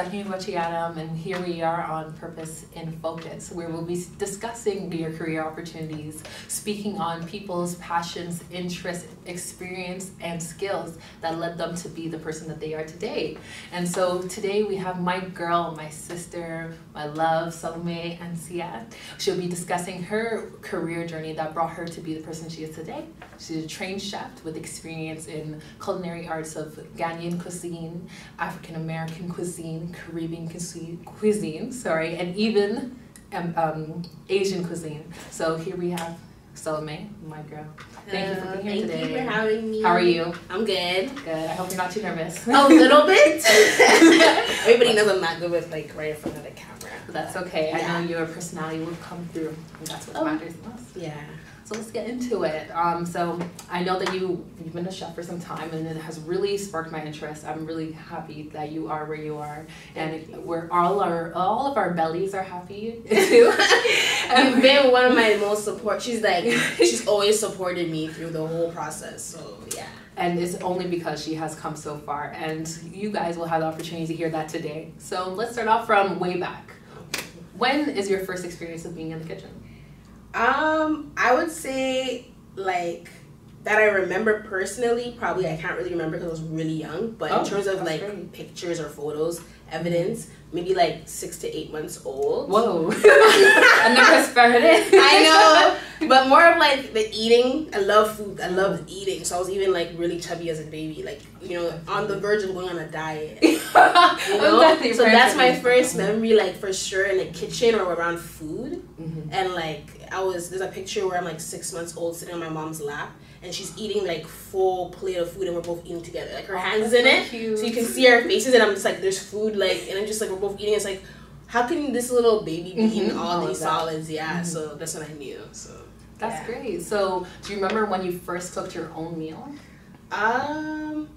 Stephanie Wachiadam, and here we are on Purpose in Focus, where we'll be discussing your career opportunities, speaking on people's passions, interests, experience, and skills that led them to be the person that they are today. And so today we have my girl, my sister, my love, Salomey Nsiah. She'll be discussing her career journey that brought her to be the person she is today. She's a trained chef with experience in culinary arts of Ghanaian cuisine, African American cuisine, Caribbean cuisine, sorry, and even um, um, Asian cuisine. So here we have Salomey, my girl. Thank you for being here Thank today. Thank you for having me. How are you? I'm good. Good. I hope you're not too nervous. A little bit. Everybody knows I'm not good with like right in front of the camera. That's okay. I know your personality will come through. And that's what Oh. matters most. Yeah. So let's get into it. Um, so I know that you you've been a chef for some time, and it has really sparked my interest. I'm really happy that you are where you are, and we're all our all of our bellies are happy too. You've been one of my most support. She's like, she's always supported me through the whole process. So yeah. and it's only because she has come so far, and you guys will have the opportunity to hear that today. So let's start off from way back. When is your first experience of being in the kitchen? Um, I would say like that I remember personally. Probably I can't really remember because I was really young. But Oh, in terms of like great. pictures or photos, evidence, maybe like six to eight months old. Whoa! I never expected it. I know, but more of like the eating. I love food. I love eating. So I was even like really chubby as a baby, like you know, on the verge of going on a diet. You know, so that's my first memory, like for sure in the kitchen or around food. Mhm. And like I was, there's a picture where I'm like six months old, sitting on my mom's lap, and she's eating like full plate of food, and we're both eating together. Like her hands in it, so you can see our faces, and I'm just like, there's food, like, and I'm just like, we're both eating. It's like, how can this little baby be eating Mhm. all All these solids? Yeah, Mhm. so that's what I knew. So That's Yeah. great. So, do you remember when you first cooked your own meal? um,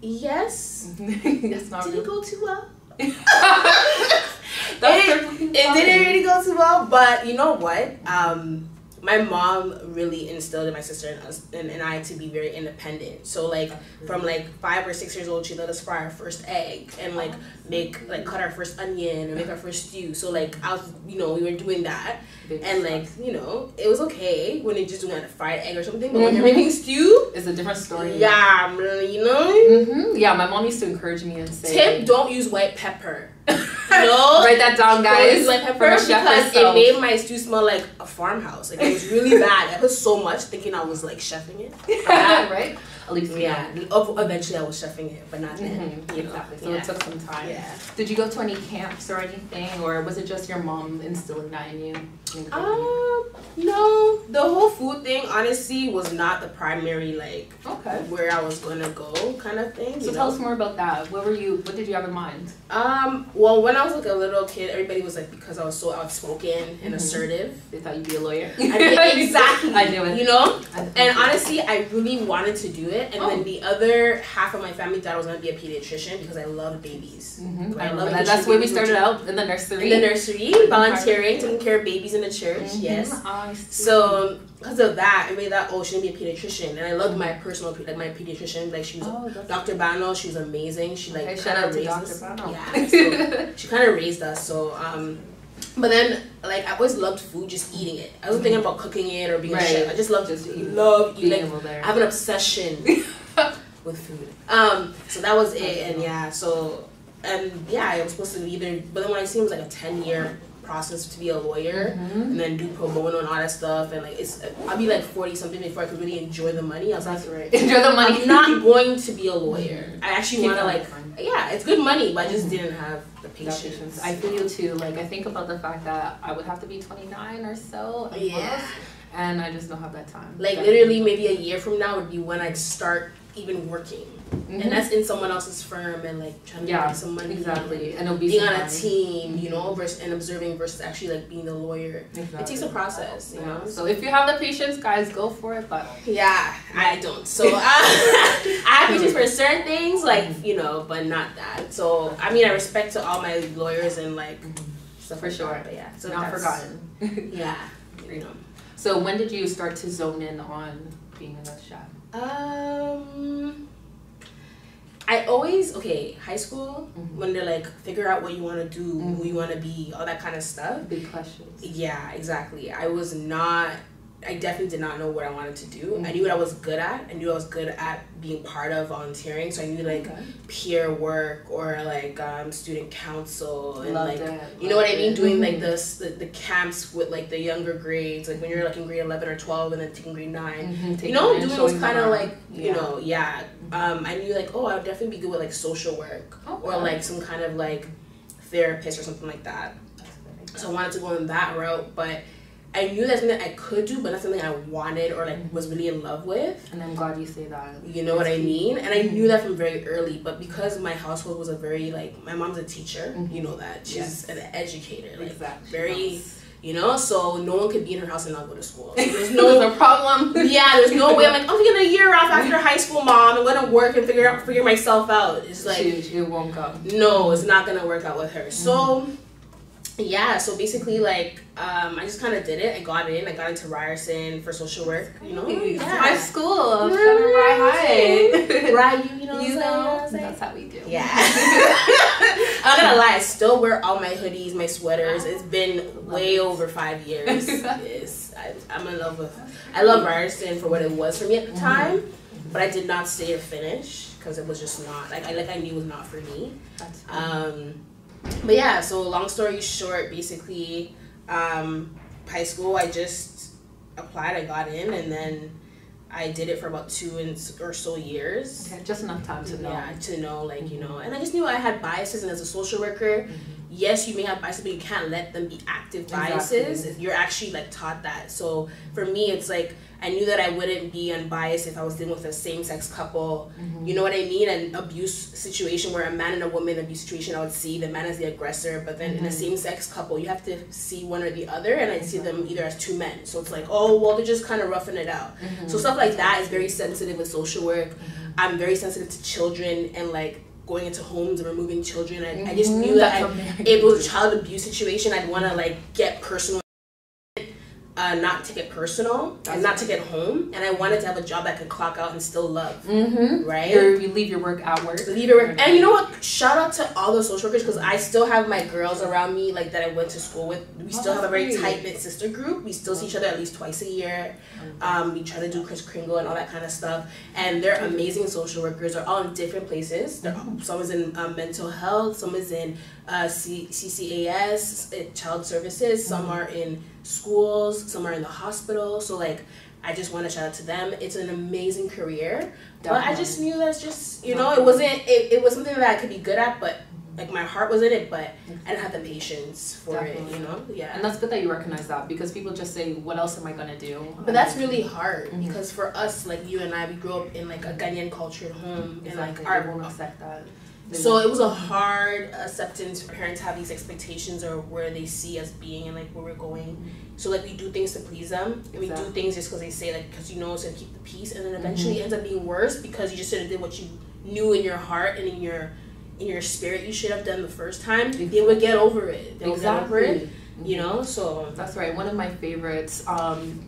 yes. That's not Did real. it go too well? It, it didn't really go too well, but you know what? Um, my mom really instilled in my sister and us and, and I to be very independent. So like from like five or six years old, she let us fry our first egg and like make like cut our first onion and make our first stew. So like I was, you know, we were doing that and like you know it was okay when they just doing a fried egg or something. But when Mhm. you're making stew, it's a different story. yeah, you know. hmm Yeah, my mom used to encourage me and say, Tip: Don't use white pepper. No. Write that down, guys. Guys, like pepper from a because herself. it made my stew smell like a farmhouse. Like it was really bad. I put so much thinking I was like chefing it. right? At least Yeah. Ev- Eventually I was chefing it, but not then. Mhm, You know. Exactly. So yeah. it took some time. yeah. Did you go to any camps or anything, or was it just your mom instilling that in you? Um. No, the whole food thing honestly was not the primary like okay. where I was gonna go kind of thing. So tell know? us more about that. What were you? What did you have in mind? Um. Well, when I was like a little kid, everybody was like because I was so outspoken and Mhm. assertive. They thought you'd be a lawyer. I mean, exactly. I knew it. You know. And honestly, I really wanted to do it, and Oh. then the other half of my family thought I was gonna be a pediatrician because I love babies. Mhm. I I love it. that. That's where we started out in the nursery. In the nursery, volunteering, taking care of babies in the church. Mhm. Yes. I. So because of that, I made that oh, she gonna be a pediatrician, and I loved my personal like my pediatrician. Like she was Oh, Dr. Bano. She was amazing. She like Okay, kind shout out of to raised Dr. us. Bano. Yeah. So she kind of raised us. So um. But then, like, I always loved food, just eating it. I wasn't thinking about cooking it or being Right. a chef. I just loved Just just eat- love eating. Like, there. I have an obsession with food. Um, so that was it, and yeah, so and yeah, I was supposed to be either, but then when I seen it was like a ten year process to be a lawyer, Mhm. and then do pro bono and all that stuff, and like it's I'll be like forty something before I could really enjoy the money. I was like, That's right. Enjoy the money. I'm not going to be a lawyer. I actually want to like, yeah, it's good money, but I just didn't have the patience. patience. I feel you too. Like I think about the fact that I would have to be 29 or so, Yeah. and I just don't have that time. Like literally, maybe a year from now would be when I'd start even working, Mhm. and that's in someone else's firm and like trying to Yeah, make some money. exactly, and it'll be being on a team, you know, versus and observing versus actually like being the lawyer. Exactly. It takes a process, you Yeah. know. So if you have the patience, guys, go for it. But Yeah, I don't. So uh, I have patience for certain things, like you know, but not that. So I mean, I respect to all my lawyers and like stuff For sure. that, But yeah, so not forgotten. Yeah, you know. so when did you start to zone in on being a chef? Um, I always okay, high school Mhm. when they're like figure out what you want to do, Mm-hmm. who you want to be, all that kind of stuff. Big questions. Yeah, exactly. I was not. I definitely did not know what I wanted to do. Mm-hmm. I knew what I was good at. I knew I was good at being part of volunteering. So I knew like Okay. peer work or like um, student council and Loved like it, you know what I mean, it. doing like Mhm. the, the the camps with like the younger grades, like when you're like in grade eleven or twelve and then taking grade 9 Mhm, You know, doing those kind of like you know, yeah. Um, I knew like oh, I would definitely be good with like social work or like some kind of like therapist or something like that. So I wanted to go in that route, but I knew that's something I could do, but not something I wanted or like was really in love with. And I'm glad you say that. You know what I mean? And I knew that from very early, but because my household was a very like my mom's a teacher, Mhm. you know that she's Yes. an educator, like Exactly. very, Yes. You know. So no one could be in her house and not go to school. There's There's no. no problem. Yeah, there's no way. I'm like, I'm taking a year off after high school, mom. I'm gonna work and figure out figure myself out. It's like she, she won't go. no, it's not gonna work out with her. So mm-hmm. Yeah, so basically like um, I just kind of did it. I got in. I got into Ryerson for social work. You know, yeah. My school, Yeah, Rye High. right? You, you know, what You I'm saying? know, what I'm saying? that's how we do. Yeah. I'm not gonna lie, I still wear all my hoodies, my sweaters. It's been way over five years. yes. I, I'm in love with I love Ryerson for what it was for me at the Mm-hmm. time. But I did not stay to finish because it was just not like I like I knew it was not for me. Um but yeah, so long story short, basically, um, high school I just applied, I got in and then I did it for about two and or so years. okay, just enough time to know. Yeah, to know, like, you know, and I just knew I had biases, and as a social worker, yes, you may have biases, but you can't let them be active biases Exactly. if you're actually like taught that. So for me, it's like I knew that I wouldn't be unbiased if I was dealing with a same sex couple. You know what I mean? An abuse situation where a man and a woman abuse situation, I would see the man as the aggressor, but then in a same sex couple, you have to see one or the other, and I'd see them either as two men. So it's like, oh, well, they're just kind of roughing it out. So stuff like that is very sensitive with social work. I'm very sensitive to children and like going into homes and removing children. I, I just knew that I, a very if it was a child abuse situation, I'd want to like get personal, uh, not take it personal and not take it home. And I wanted to have a job that could clock out and still love, Mm-hmm. right? You're, you leave your work at work. Leave your work. And you know what? Shout out to all the social workers because I still have my girls around me like that I went to school with. We still have a very tight knit sister group. We still see each other at least twice a year. Um, we try to do Kris Kringle and all that kind of stuff. And they're amazing social workers. They're all in different places. They're, some is in um, mental health. Some is in uh, C- CCAS, child services. Some are in schools. Some are in the hospital. So like. I just want to shout out to them. It's an amazing career, but I just knew that's just you know it wasn't it, it was something that I could be good at, but like my heart was in it, but I didn't have the patience for it. You know, yeah. And that's good that you recognize that because people just say, "What else am I gonna do?" But that's really hard Mhm. because for us, like you and I, we grew up in like a Ghanaian cultured home, and like our won't accept that. So it was a hard acceptance for parents to have these expectations or where they see us being and like where we're going. So like we do things to please them, and we do things just because they say like because you know it's gonna keep the peace, and then eventually it ends up being worse because you just should have did what you knew in your heart and in your in your spirit you should have done the first time. They would get over it. They would get over it. Exactly. You know, so That's right. One of my favorites, um,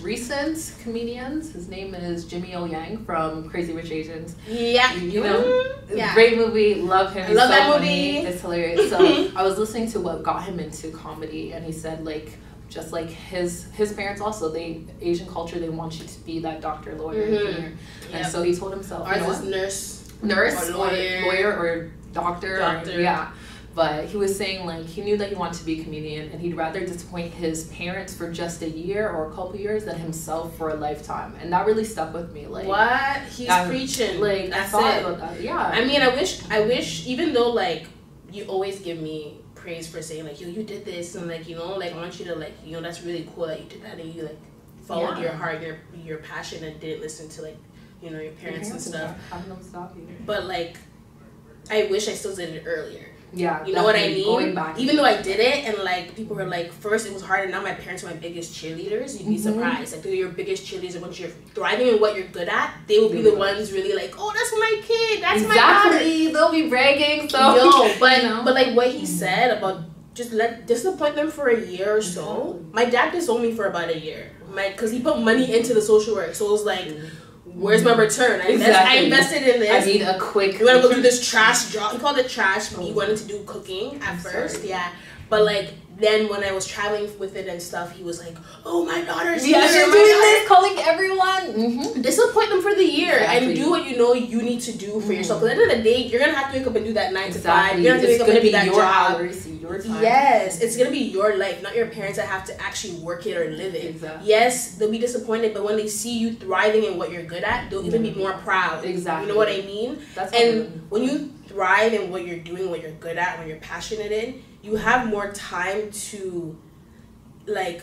recent comedians. His name is Jimmy O Yang from Crazy Rich Asians. yeah, You know, Mm, yeah. Great movie. Love him. I love so that funny. movie. It's hilarious. So I was listening to what got him into comedy, and he said like. Just like his his parents also, they Asian culture, they want you to be that doctor, lawyer, Mhm. engineer, and Yep. so he told himself, you know is nurse. nurse Or or lawyer. lawyer, or doctor, Doctor. Or, yeah. But he was saying like he knew that he wanted to be a comedian and he'd rather disappoint his parents for just a year or a couple years than himself for a lifetime. And that really stuck with me. Like what he's preaching. like I that's thought it. about that. Yeah. I mean, I wish, I wish, even though like you always give me praise for saying like, yo, you did this, and like you know, like I want you to like, you know, that's really cool that you did that, and you like followed Yeah. your heart, your your passion, and didn't listen to like, you know, your parents, and stuff. Having them stop you. But like, I wish I still did it earlier. Yeah. You know what I mean? Even though I did it, and like people were like, first it was hard, and now my parents are my biggest cheerleaders. You'd be Mhm. surprised. Like they're your biggest cheerleaders, and once you're thriving in what you're good at, they will be the mm-hmm. ones really like, oh, that's my kid, that's my daughter. exactly. They'll be bragging. So Yo, but you know? but like what he mm-hmm. said about just let disappoint them for a year or so. Exactly. My dad disowned me for about a year, my because he put money into the social work. So it was like mm-hmm. Where's my mm-hmm. return? I, invest, I invested in this. I need a quick. You want to go do this trash job? He called it trash. but He wanted to do cooking at I'm first, sorry. yeah. But like then when I was traveling with it and stuff, he was like, "Oh my daughter's Yeah, here, she's my doing daughter." this, calling everyone. Mm-hmm. Disappoint them for the year Exactly. and do what you know you need to do for yourself. Because at the end of the day, you're gonna have to wake up and do that nine to five. You're gonna have to It's wake up gonna and do be that your job. hours, your time. Yes, it's gonna be your life, not your parents that have to actually work it or live it. Exactly. Yes, they'll be disappointed, but when they see you thriving in what you're good at, they'll even be more proud. Exactly. You know what I mean? That's And when you thrive in what you're doing, what you're good at, what you're passionate in, you have more time to like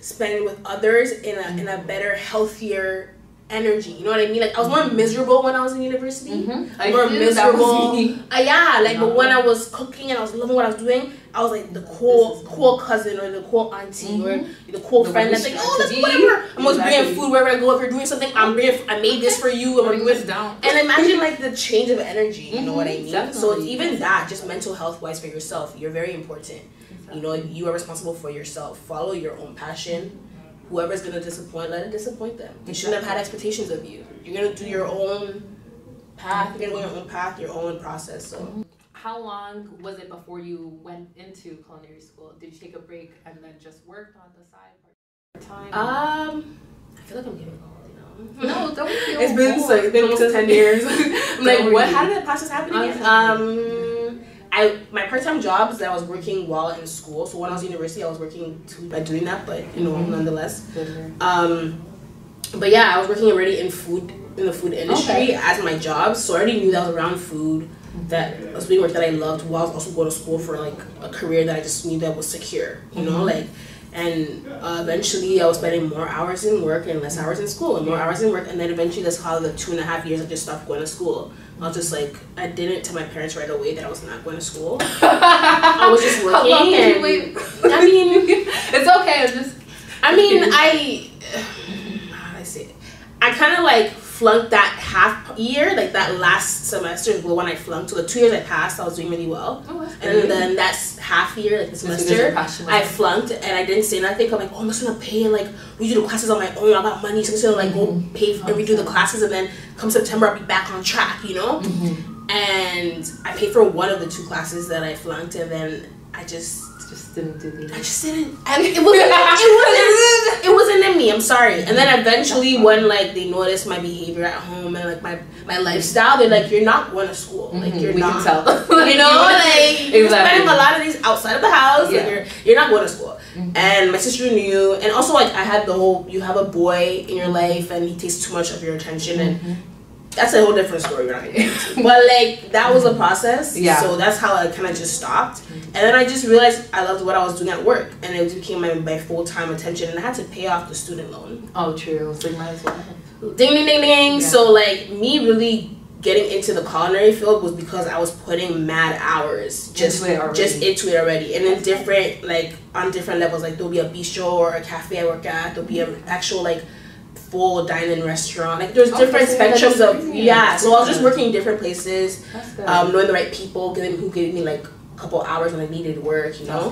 spend with others in a in a better, healthier energy. You know what I mean? Like I was more miserable when I was in university. Mm-hmm. I more miserable. Uh, yeah, like but when I was cooking and I was loving what I was doing, I was like the cool, cool cousin or the cool auntie Mhm. or the cool The friend that's like, oh, to whatever. I'm always bringing food wherever I go. If you're doing something, I'm bringing. I made this for you. I'm Bring doing this down. and imagine like the change of energy. You know what I Mhm, mean? So it's even that, just mental health wise for yourself, you're very important. You know, you are responsible for yourself. Follow your own passion. Whoever's gonna disappoint, let it disappoint them. You shouldn't have had expectations of you. You're gonna do your own path. You're gonna go your own path, your own process. So. How long was it before you went into culinary school? Did you take a break and then just worked on the side part time? Um, I feel like I'm getting old, you know. no, don't feel It's been old. so, it's been almost ten years. I'm like, what? worry. How did that process happen again? Um, I my part time jobs that I was working while in school. So when I was in university, I was working to, by doing that, but you know, Mhm. nonetheless. Um, but yeah, I was working already in food in the food industry Okay. as my job, so I already knew that was around food. That I was doing work that I loved while I was also going to school for like a career that I just knew that was secure. You know, Mhm. like. And uh, eventually, I was spending more hours in work and less hours in school, and more hours in work. And then eventually, that's how the two and a half years I just stopped going to school. I was just like, I didn't tell my parents right away that I was not going to school. I was just How long working did you wait? I mean, it's okay. I'm just. I mean, I how do I say it? I kind of like flunked that half year, like that last semester is when I flunked. So the two years I passed, I was doing really well, Oh, and then that's half year, like the semester. I flunked and I didn't say nothing. I'm like, oh, I'm just gonna pay like redo the classes on my own. I got money, so I'm just gonna like go Mhm. pay and redo the classes, and then come September I'll be back on track, you know. Mhm. And I paid for one of the two classes that I flunked, and then I just Just didn't do the. I just didn't. I, it wasn't. it wasn't. It wasn't in me. I'm sorry. And then eventually, when like they noticed my behavior at home and like my my lifestyle, they're like, "You're not going to school. Like Mhm, you're we not." can tell. You know, like you're spending a lot of these outside of the house. Yeah. Like you're you're not going to school. Mhm. And my sister knew, and also like I had the whole you have a boy in your life and he takes too much of your attention, and Mhm. That's a whole different story. We're not gonna get into. But like that was a mm-hmm. process. Yeah. So that's how I kind of just stopped, and then I just realized I loved what I was doing at work, and it became my, my full time attention, and I had to pay off the student loan. Oh, true. So you might as well. Ding ding ding ding. Yeah. So like me really getting into the culinary field was because I was putting mad hours just Into it already. just into it already, and in different like on different levels. Like there'll be a bistro or a cafe I work at. There'll be an actual like full dining restaurant. Like there's Okay, different so you had spectrums of yeah. So I was just working in different places, um, knowing the right people, getting who gave me like a couple hours when I needed work, you know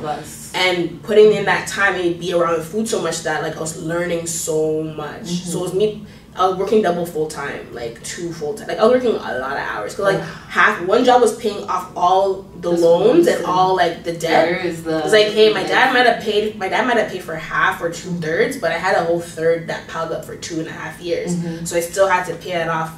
and putting in that time and be around food so much that like I was learning so much. Mhm. So it was me. I was working double full time, like two full time. Like I was working a lot of hours. Cause like half one job was paying off all the This loans and all like the debt. Where is the? It's like, hey, my dad might have paid. My dad might have paid for half or two thirds, but I had a whole third that piled up for two and a half years. Mhm. So I still had to pay that off,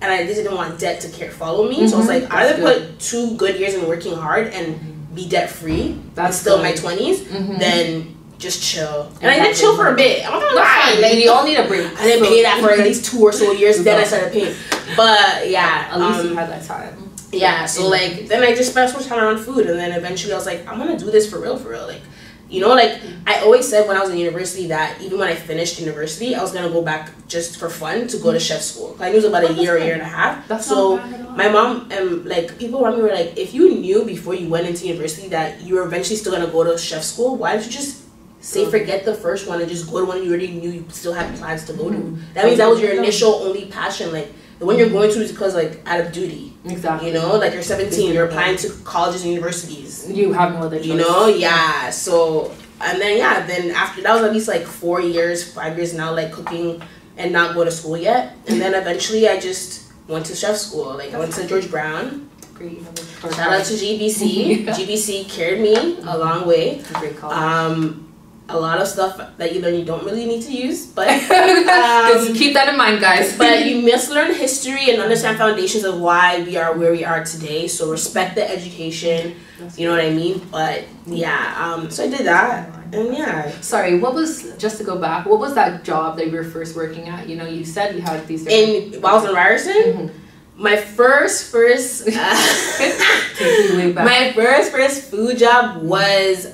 and I just didn't want debt to care follow me. So I was Mhm. like, I either put two good years in working hard and be debt free. That's still in my good. twenties. Mhm. Then just chill, and I did chill for a bit. I'm not gonna Fine. like we all need a break. I didn't So- pay that for at least two or so years. then I started paying, but yeah, At least um, you had that time. yeah, so In- like then I just spent so much time on food, and then eventually I was like, I'm gonna do this for real, for real. Like, you know, like I always said when I was in university that even when I finished university, I was gonna go back just for fun to go to chef school. I knew it was about a Oh, year, a year and a half. That's so not bad at all. my mom and like people around me were like, if you knew before you went into university that you were eventually still gonna go to chef school, why don't you just say forget the first one and just go to one you already knew you still had plans to go to? Mhm. That means that was your initial only passion. Like the one you're going to is because like out of duty. Exactly. You know, like you're 17, you're applying to colleges and universities. You have no other choice. You know, yeah. So and then yeah, then after that was at least like four years, five years now, like cooking and not go to school yet. And then eventually I just went to chef school. Like I went to George Brown. Great. Shout out to GBC. Yeah. GBC carried me a long way. Great call. Um, a lot of stuff that you learn you don't really need to use, but Just um, keep that in mind, guys. but you must learn history and understand foundations of why we are where we are today. So respect the education. You know what I mean? But yeah, um, so I did that, and yeah, Sorry, what was just to go back? What was that job that you were first working at? You know, you said you had these. in while I was in Ryerson, Mhm. my first first Take me way uh, back. my first first food job was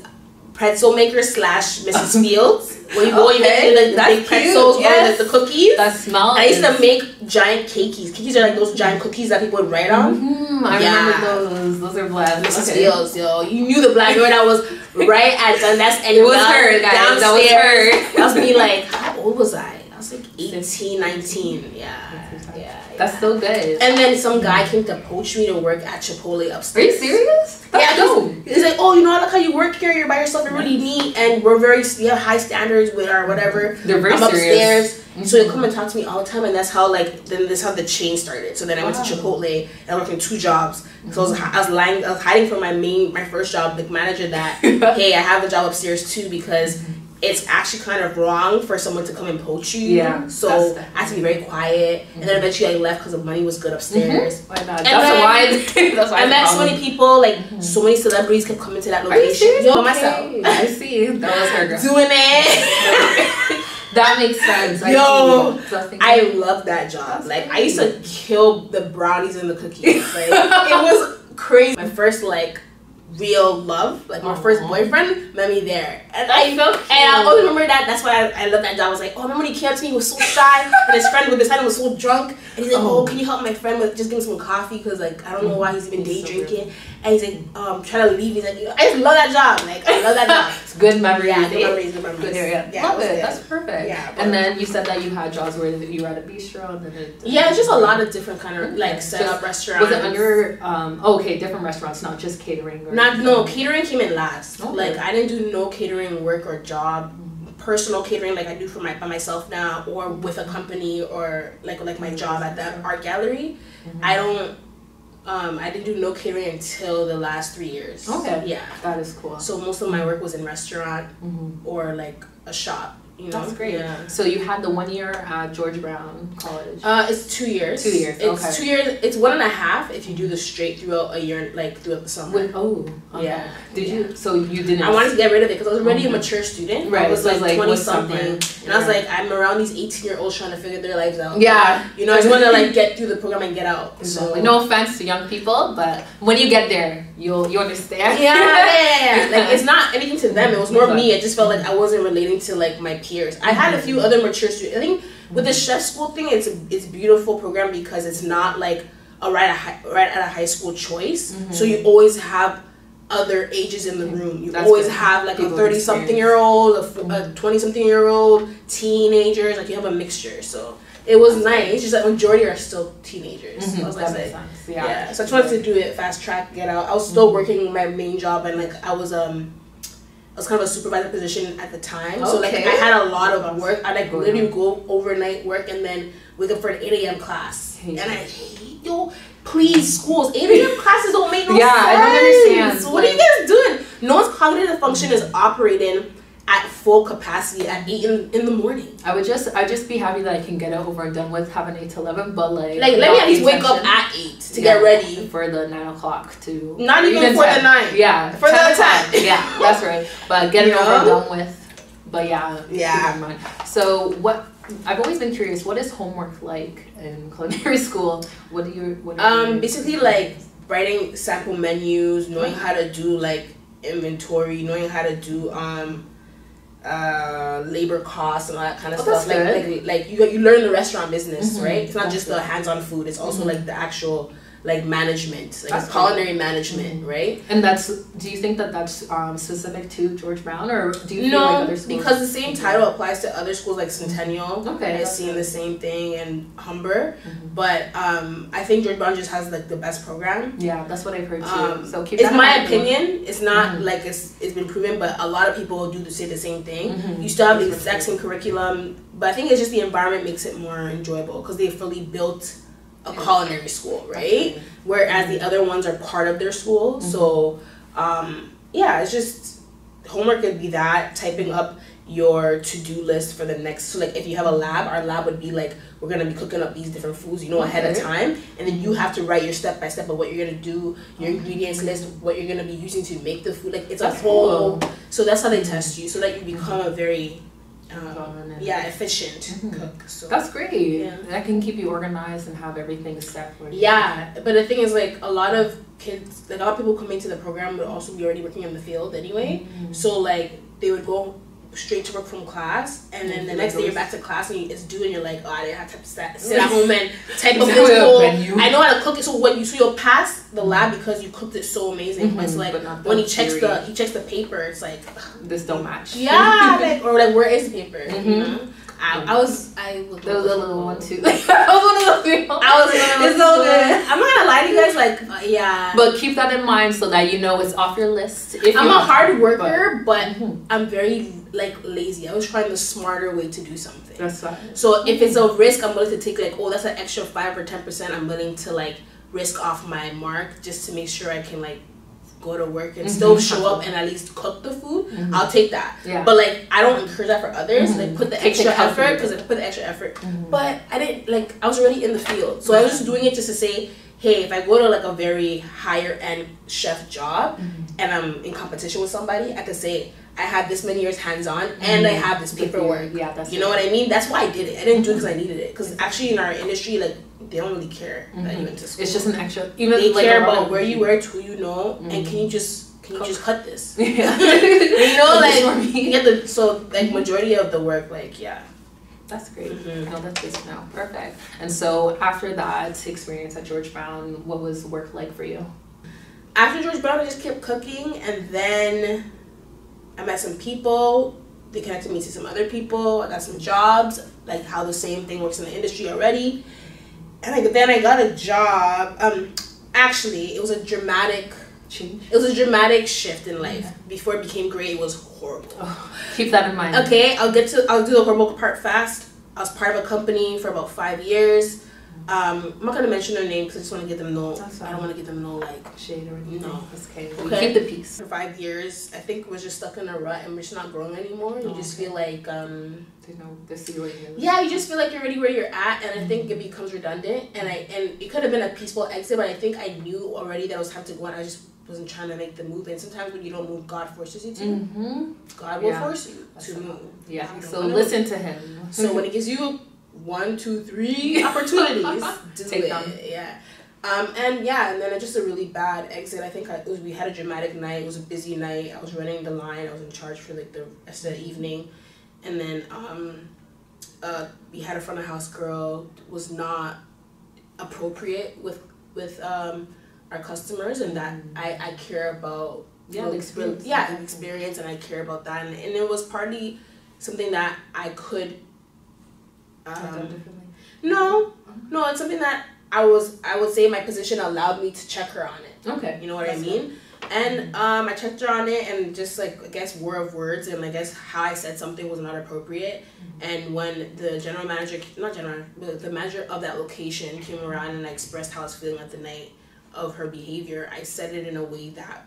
pretzel maker slash Mrs. Fields. Where you go, you make the, the that's big pretzels yes. or the, the cookies. that smell. I used to make giant cakeis. Cakeis are like those giant cookies that people would write on. Mhm, I Yeah. remember those. Those are black. Mrs. Okay. Fields, yo. You knew the black girl that was right at Dundas and It was her, guys. That was her. That was me like, how old was I? I was like 18, 19. Yeah. Yeah. That's so good. And then some guy came to poach me to work at Chipotle upstairs. Are you serious? That's Yeah, dope. He's like, oh, you know, I like how you work here. You're by yourself. You're really neat, and we're very we have high standards with our whatever. They're very I'm serious. upstairs, mm-hmm. so he'll come and talk to me all the time, and that's how like then this is how the chain started. So then I went to Chipotle and I worked in two jobs. So I was, I was lying, I was hiding from my main my first job, the manager that hey, I have a job upstairs too because. It's actually kind of wrong for someone to come and poach you. Yeah, So I had to be very quiet, and then eventually I left because the money was good upstairs. Mm-hmm. Why not? And That's then- why. That's why. I met so many people, like so mm-hmm. many celebrities kept coming to that Are you location. Yo, Okay. myself. I see. That was her girl. Doing it. That makes sense. I Yo, see. So was thinking- I love that job. Like I used to kill the brownies and the cookies. Like it was crazy. My first like real love, like my first boyfriend, met me there. And I so and I always remember that. That's why I, I love that job. I was like, oh, remember when he came up to me, he was so shy, and his friend with his friend was so drunk, and he's like, oh, Oh. can you help my friend with just give him some coffee because like I don't know why he's even day so drinking, and he's like, um, trying to leave. He's like, I just love that job. Like I love that job. It's good memories. yeah, good memories, good memories. Good area. Yeah, Love it. good. That's perfect. Yeah, and then you said that you had jobs where you were at a bistro and then it, Yeah, it's just a lot of different kind of like set up restaurants. Was it under? Um, oh, okay, different restaurants, not just catering. Or Not no catering came in last. Okay. Like I didn't do no catering work or job, personal catering like I do for my by myself now, or with a company or like like my job at the art gallery. Mm-hmm. I don't. Um, I didn't do no catering until the last three years. Okay. Yeah. That is cool. So most of my work was in restaurant Mhm. or like a shop. You know. That's great. Yeah. So you had the one year at George Brown College. Uh, it's two years. Two years, It's okay. two years. It's one and a half if you do the straight throughout a year, like throughout the summer. With oh okay. Yeah, Did yeah. you? So you didn't. I wanted to get rid of it because I was already Mhm. a mature student. Right, I was so like, like, twenty something, somewhere? and I was like, I'm around these eighteen year olds trying to figure their lives out. Yeah. you know, I just want to like get through the program and get out. Exactly. So No offense to young people, but when you get there, you'll you understand. yeah, yeah, yeah. Like it's not anything to them. It was more me. I just felt like I wasn't relating to like my peers. I had a few other mature students. I think with the chef school thing, it's a it's a beautiful program because it's not like a right at high, right at a high school choice. Mm-hmm. So you always have other ages in the room. You That's always good. have like People a thirty something year old, a twenty something year old, teenagers. Like you have a mixture. So it was nice. It's just that majority are still teenagers. Mhm, I was that makes sense. Yeah. Yeah. So I just wanted to do it fast track, get out. I was still working my main job and like I was um I was kind of a supervisor position at the time. Okay. So like I had a lot of work. I like literally go overnight work and then wake up for an eight AM class. And I hate yo, please schools. Eight AM classes don't make no Yeah, sense. I don't understand, What are you guys doing? No one's cognitive function is operating at full capacity at eight in, in the morning. I would just I just be happy that I can get it over and done with, have an eight to eleven, but like Like let me at least wake up at eight to Yeah. get ready. for the nine o'clock to Not or even for the 10. nine. Yeah, For the 10 o'clock. 10. Yeah, that's right. But get it You over and done with. But yeah, Yeah. So what? I've always been curious. What is homework like in culinary school? What do you? What do Um, you- basically like writing sample menus, knowing how to do like inventory, knowing how to do um uh labor costs and all that kind of Oh, stuff. Like, like like you you learn the restaurant business, Mhm. right? It's not That's just the hands on food, it's also Mhm. like the actual like management, like That's culinary management, right? And that's. Do you think that that's um, specific to George Brown, or do you feel No, like other schools? because the same title applies to other schools like Centennial. Okay, I've seen the same thing in Humber, Mhm. but um, I think George Brown just has like the best program. Yeah, that's what I've heard too. Um, so keep it's that in my opinion. It's not Mhm. like it's it's been proven, but a lot of people do say the same thing. Mhm. You still have the exact same curriculum, but I think it's just the environment makes it more enjoyable because they fully built a culinary school, right? Whereas the other ones are part of their school. Mhm. So, um, yeah, it's just homework could be that typing up your to-do list for the next so like if you have a lab our lab would be like we're gonna be cooking up these different foods you know ahead of time and then you have to write your step by step of what you're gonna do your ingredients list what you're gonna be using to make the food like it's That's a whole cool. so that's how they test you so that you become a very um, yeah efficient Mhm. cook so That's great. Yeah. That can keep you organized and have everything set for you. Yeah, but the thing is, like, a lot of kids, like, a lot of people coming to the program would also be already working in the field anyway. Mhm. So, like, they would go straight to work from class, and then the Mhm. next day you're back to class and it's due, and you're like, oh, I didn't have to sit, sit at home and type up this with a whole. I know how to cook it, so when you so you'll pass the lab because you cooked it so amazing. But it's like when he checks the he checks the paper, it's like, This don't match. yeah, like, or like where is the paper? You Mhm. know, I, I was I was There was a little one too. I was one of those people. I was one of It's so good. I'm not gonna lie to you guys, like, uh, yeah. But keep that in mind so that you know it's off your list. If I'm a hard worker, but, Mhm. I'm very like lazy. I was trying the smarter way to do something. That's fine. So if it's a risk, I'm willing to take like, oh, that's an extra five or ten percent. I'm willing to like risk off my mark just to make sure I can like go to work and still Mhm. show up and at least cook the food. Mhm. I'll take that. Yeah. But like, I don't encourage that for others. Mhm. Like, put the Take extra effort because I put the extra effort. But I didn't like. I was already in the field, so I was just doing it just to say, hey, if I go to like a very higher end chef job Mhm. and I'm in competition with somebody, I could say I had this many years hands on and I have this paperwork. Yeah, that's You know what I mean? That's why I did it. I didn't do it because I needed it. Because actually, in our industry, like they don't really care that you went to school. It's just an extra. Even they like, care about where you worked, who you know, and Mhm. can you just can you Cook. just cut this? Yeah. you know, like you get the so like majority of the work, like yeah. That's great. Mhm. No, that's good to know. Perfect. And so after that experience at George Brown, what was the work like for you? After George Brown, I just kept cooking, and then I met some people. They connected me to some other people. I got some jobs, like how the same thing works in the industry already. And like then I got a job. Um, actually, it was a dramatic. Change. It was a dramatic shift in life. Before it became great, it was horrible. Keep that in mind. Okay, I'll get to. I'll do the horrible part fast. I was part of a company for about five years. Um, I'm not gonna mention their name because I just want to get them. That's I don't want to get them know like Shade or anything. No. It's okay. We Okay. Keep the peace. for five years, I think we're just stuck in a rut and we're just not growing anymore. You Oh, just okay. feel like, um, You know, the situation. yeah, you just feel like you're already where you're at, and I think it becomes redundant. And I and it could have been a peaceful exit, but I think I knew already that it was time to go, and I just wasn't trying to make the move. And sometimes when you don't move, God forces you to. Mm-hmm. God will Yeah. force you That's to move. Yeah. So listen to him. So when he gives you one, two, three opportunities, do Take them. Yeah. Um, and yeah, and then just a really bad exit. I think I, it was, we had a dramatic night. It was a busy night. I was running the line. I was in charge for like the rest of the evening, and then um, uh, we had a front of house girl was not appropriate with with um, our customers, and that I I care about Yeah, the experience. yeah, the experience, and I care about that, and, and it was partly something that I could. Um, differently. no, no, it's something that I was. I would say my position allowed me to check her on it. Okay. You know what That's I mean? And um, I checked her on it, and just like I guess war of words, and I guess how I said something was not appropriate. And when the general manager, not general, but the manager of that location came around, and I expressed how I was feeling at the night of her behavior, I said it in a way that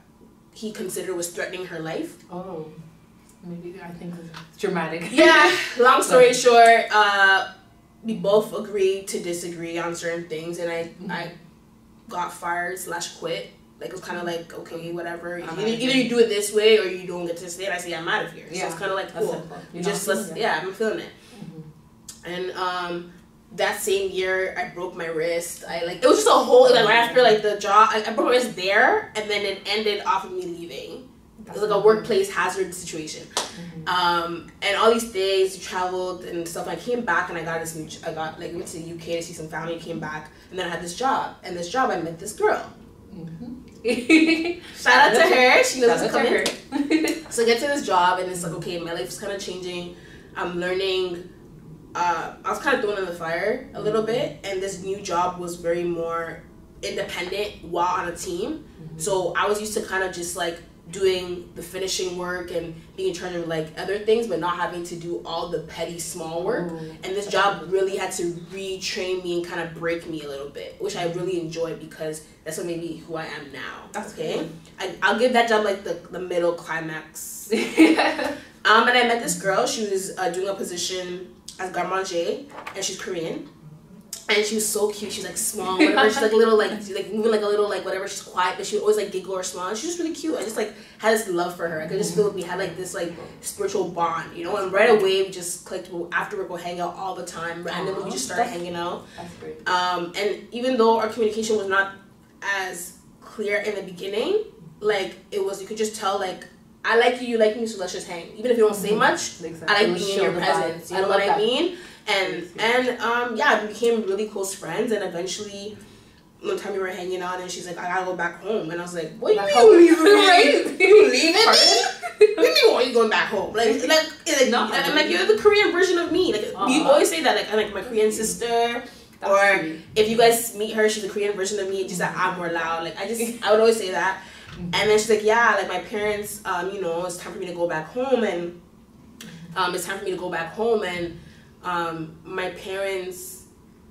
he considered was threatening her life. Oh. Maybe I think it's dramatic. yeah long story short uh we both agreed to disagree on certain things and i i got fired slash quit. Like it was kind of like okay whatever. Either, either you do it this way or you don't get to stay and i say i'm out of here. So Yeah, it's kind of like cool. you just let's it. yeah i'm feeling it. Mhm. and um that same year i broke my wrist. I like it was just a whole like right after like the job I, I broke my wrist there and then it ended off of me leaving It was like a workplace hazard situation. Mm-hmm. Um, and all these days, traveled and stuff. I came back and I got this new. I got like went to the UK to see some family. Came back and then I had this job. And this job, I met this girl. Mm-hmm. Shout out to her. She knows it's to coming. So I get to this job and it's like, okay, my life's kind of changing. I'm learning. Uh, I was kind of thrown in the fire a little bit, and this new job was very more independent while on a team. So I was used to kind of just like doing the finishing work and being in charge of like other things, but not having to do all the petty small work. Ooh. And this job really had to retrain me and kind of break me a little bit, which I really enjoyed because that's what made me who I am now. That's okay. I, I'll give that job like the, the middle climax. Um, and I met this girl. She was uh, doing a position as garde manger, and she's Korean. And she was so cute. She's like small, whatever. She's like a little, like like moving like a little, like whatever. She's quiet, but she would always like giggle or smile. And she was really cute. I just like had this love for her. I could just feel we had like this like spiritual bond, you know. And right away we just clicked. After we go hang out all the time. Randomly we just started hanging out. That's great. Um, and even though our communication was not as clear in the beginning, like it was, you could just tell like I like you, you like me, so let's just hang. Even if you don't say much, Exactly. I like being in your presence. You I know what I that. mean? And and um yeah, we became really close friends. And eventually, one time we were hanging out, and she's like, "I gotta go back home," and I was like, "What do you mean you leaving me? Right? You leaving me? What do you mean? Why are you going back home? Like like like, No, I'm like you're the Korean version of me. Like you always say that. Like I'm like my Korean sister." That's or sweet. if you guys meet her, she's a Korean version of me, just that I'm more loud. Like I just I would always say that. And then she's like, Yeah, like my parents, um, you know, it's time for me to go back home and um it's time for me to go back home and um my parents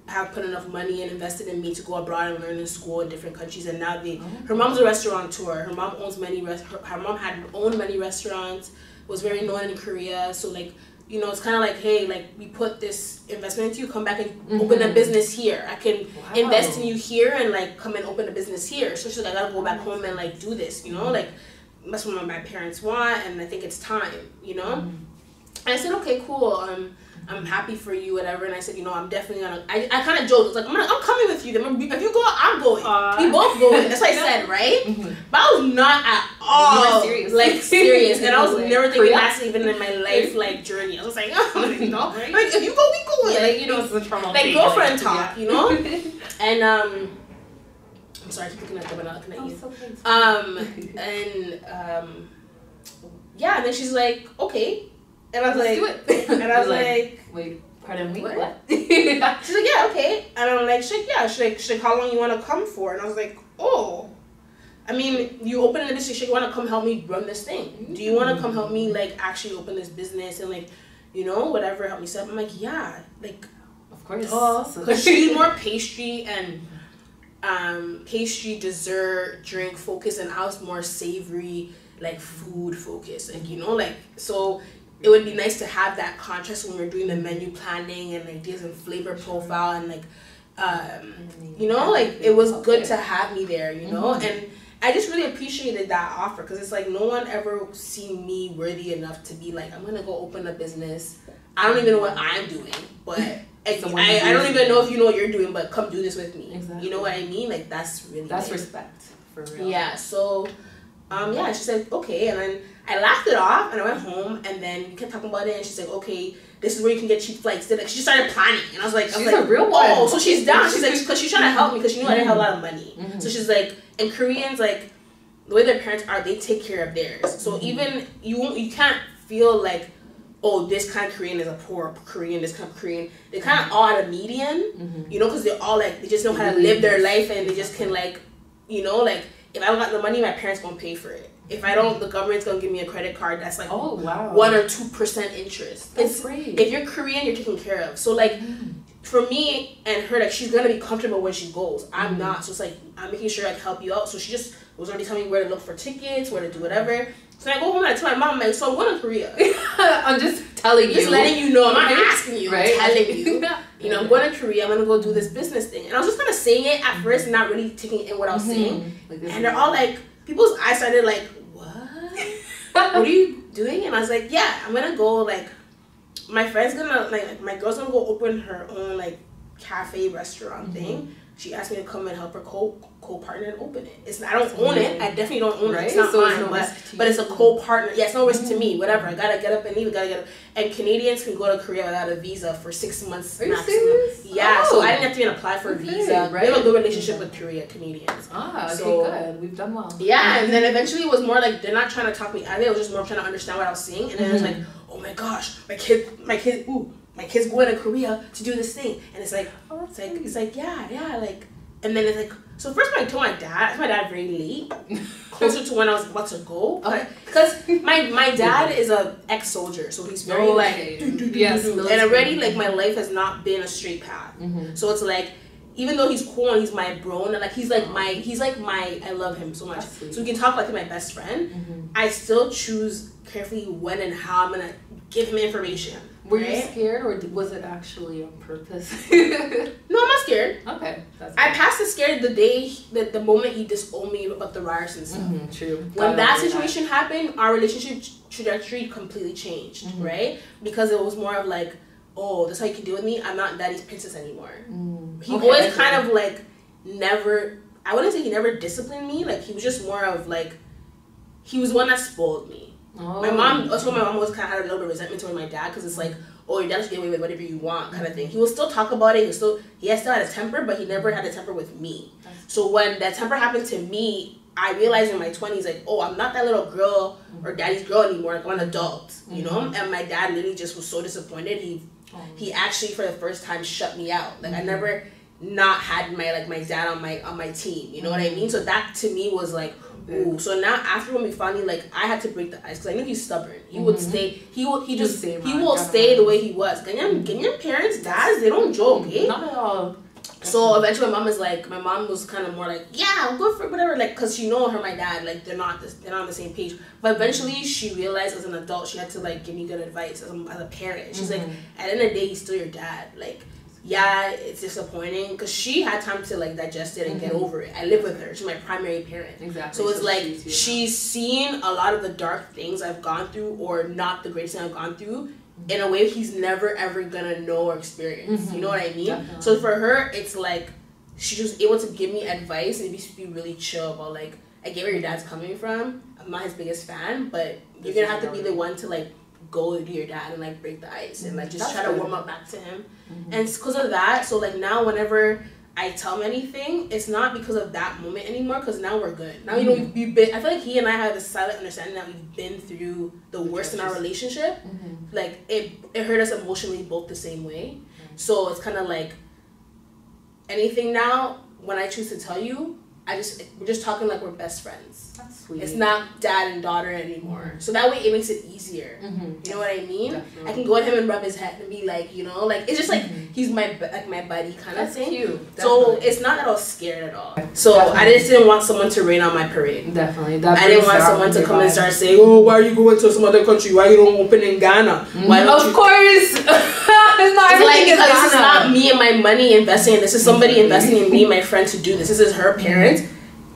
have put enough money and invested in me to go abroad and learn in school in different countries and now they her mom's a restaurateur. Her mom owns many rest her, her mom had owned many restaurants, was very known in Korea. So like you know, it's kind of like, hey, like we put this investment into you, come back and open a Mhm. business here. I can Wow. invest in you here and like come and open a business here. So she's like, I gotta go back home and like do this, you know, like that's what my parents want, and I think it's time, you know. And I said, okay, cool. Um, I'm happy for you, whatever. And I said, you know, I'm definitely gonna. I, I kind of joked. I was like, I'm, gonna, I'm coming with you. Then if you go, I'm going. Aw. We both going. That's what I said, right? Mhm. But I was not at all serious. like serious, and I was Like, never thinking Korea? that's even in my life like journey. I was like, oh, you know, Right? like if you go, we going. Yeah, like you know, it's the trauma. like girlfriend like, talk, yeah. you know. And um, I'm sorry, I keep looking at them and not looking at Oh, you. so thanks. Um, and um, yeah, and then she's like, okay, and I was Let's like, do it. and I was Like, like, wait, pardon me, what? what? she's like, yeah, okay, and I'm like, she's like, yeah, she's like, she's like, how long you want to come for? And I was like, oh. I mean, you open a business. You want to come help me run this thing? Do you want to come help me like actually open this business and like, you know, whatever, help me set up? I'm like, yeah, like of course. Oh, So- because she's more pastry and um, pastry, dessert, drink focus, and I was more savory, like food focus, Like you know, like so. It would be nice to have that contrast when we're doing the menu planning and ideas and flavor profile and like, um, you know, like it was good to have me there. You know, and I just really appreciated that offer because it's like no one ever seen me worthy enough to be like I'm gonna go open a business. I don't even know what I'm doing, but I, I, I don't even know if you know what you're doing, but come do this with me. Exactly. You know what I mean? Like that's really That's nice. respect for real. Yeah. So, um, yeah, she said okay, and then I laughed it off, and I went home, and then we kept talking about it, and she's like, okay, this is where you can get cheap flights. Then like, she started planning, and I was like, I was She's like, a real oh, one. so she's down. She's like, because she's trying to help me, because she knew I didn't have a lot of money. Mhm. So she's like, and Koreans like, the way their parents are, they take care of theirs. So even you you can't feel like. Oh, this kind of Korean is a poor Korean. This kind of Korean, they're kind of all at a median, Mhm. you know, because they're all like they just know how to live their life and they just can like, you know, like if I don't got the money, my parents gonna pay for it. If I don't, the government's gonna give me a credit card that's like Oh wow. one or two percent interest. That's It's great. if you're Korean, you're taken care of. So like Mm. for me and her, like she's gonna be comfortable when she goes. I'm Mhm. not. So it's like I'm making sure I can help you out. So she just was already telling me where to look for tickets, where to do whatever. So I go home and I tell my mom, like, so I'm going to Korea. I'm just telling you. Just letting you know. I'm not Right? asking you. Right? I'm telling you. You know, I'm going to Korea. I'm gonna go do this business thing. And I was just kind of saying it at first, not really taking in what I was saying. Mhm. Like And they're all like, people's eyes started like, what? what are you doing? And I was like, yeah, I'm gonna go. Like, my friend's gonna like, my girl's gonna go open her own like cafe restaurant Mhm. thing. she asked me to come and help her co co partner and open it. It's I don't own it. I definitely don't own Right? it. It's not So mine, no but but it's a co partner. Yeah, it's no risk to me. Whatever. I gotta get up and leave. Gotta get up. And Canadians can go to Korea without a visa for six months Are you maximum. serious? Yeah. Oh. So I didn't have to even apply for a Okay, visa. We have a good relationship with Korea Canadians. Ah, okay, So- good. We've done well. Yeah, and then eventually it was more like they're not trying to talk me out of it. It was just more trying to understand what I was seeing, and then it was like, oh my gosh, my kid, my kid, ooh, my kid's going to Korea to do this thing, and it's like, Oh, it's like, it's like, yeah, yeah, like, and then it's like, so first I told my dad, I told my dad very late, closer to when I was about to go, Okay. because my my dad is a ex soldier, so he's very Okay. like, do, do, do, Yes, and already like my life has not been a straight path. Mhm. So it's like, even though he's cool and he's my bro, and like he's like my he's like my I love him so much. So we can talk like my best friend. Mhm. I still choose carefully when and how I'm gonna give him information. Were you scared or was it actually on purpose? No, I'm not scared. okay, that's I passed the scared the day that the moment he disowned me about the virus and stuff. Mhm, true. When that situation happened, our relationship trajectory completely changed, Mhm. right? Because it was more of like, oh, that's how you can deal with me. I'm not daddy's princess anymore. Mm. he Okay, always kind right. of like never I wouldn't say he never disciplined me, like he was just more of like he was one that spoiled me. Oh. My mom also my mom always kind of had a little bit of resentment toward my dad because it's like, oh your dad just get away with whatever you want kind of thing. He will still talk about it, he still he has still had a temper, but he never had a temper with me. That's- So when that temper happened to me, I realized in my twenties like, oh I'm not that little girl or daddy's girl anymore, like I'm an adult. You know? Mm-hmm. And my dad literally just was so disappointed. He Oh. he actually for the first time shut me out. Like I never not had my like my dad on my on my team. You know what I mean? So that to me was like, ooh. So now after when we finally like I had to break the ice because I knew he's stubborn. He would Mhm. stay. He will. He just Same, he will stay the way he was. Ghanaian Ghanaian parents, dads, they don't joke. Eh? Not at all. So eventually, my mom is like, my mom was kind of more like, yeah, I'll go for whatever, like, cause she know her, my dad, like, they're not, this, they're not on the same page. But eventually, she realized as an adult, she had to like give me good advice as a, as a parent. She's like, Mhm. at the end of the day, he's still your dad. Like, yeah, it's disappointing, cause she had time to like digest it and get Mhm. over it. I live with her; she's my primary parent. Exactly. So it's like she's, she's seen a lot of the dark things I've gone through, or not the greatest thing I've gone through, in a way he's never ever gonna know or experience. You know what I mean? Definitely. So for her, it's like she was able to give me advice and just be really chill about like I get where your dad's coming from. I'm not his biggest fan, but you're gonna have to be the one to like go to your dad and like break the ice and like just That's try to warm up back to him. Mhm. And it's because of that. So like now, whenever I tell him anything, it's not because of that moment anymore. Because now we're good. Now you know we've, we've been. I feel like he and I have this silent understanding that we've been through the worst in our relationship. Mhm. Like it, it hurt us emotionally both the same way. So it's kind of like anything now. When I choose to tell you, I just we're just talking like we're best friends. That's sweet. It's not dad and daughter anymore. So that way it makes it easier. Mhm. You know what I mean? Definitely. I can go at him and rub his head and be like, you know, like it's just like Mhm. he's my like my buddy kind of thing. cute. So Definitely. it's not that I was scared at all. So I just didn't want someone to rain on my parade. Definitely. That I didn't want someone to come and start saying, "Oh, why are you going to some other country? Why you don't open in Ghana? Why Mm, don't of you?" course. it's not It's like because this is not me and my money investing in this. is somebody mm-hmm. investing in me and my friend to do this. This is her mm-hmm. parents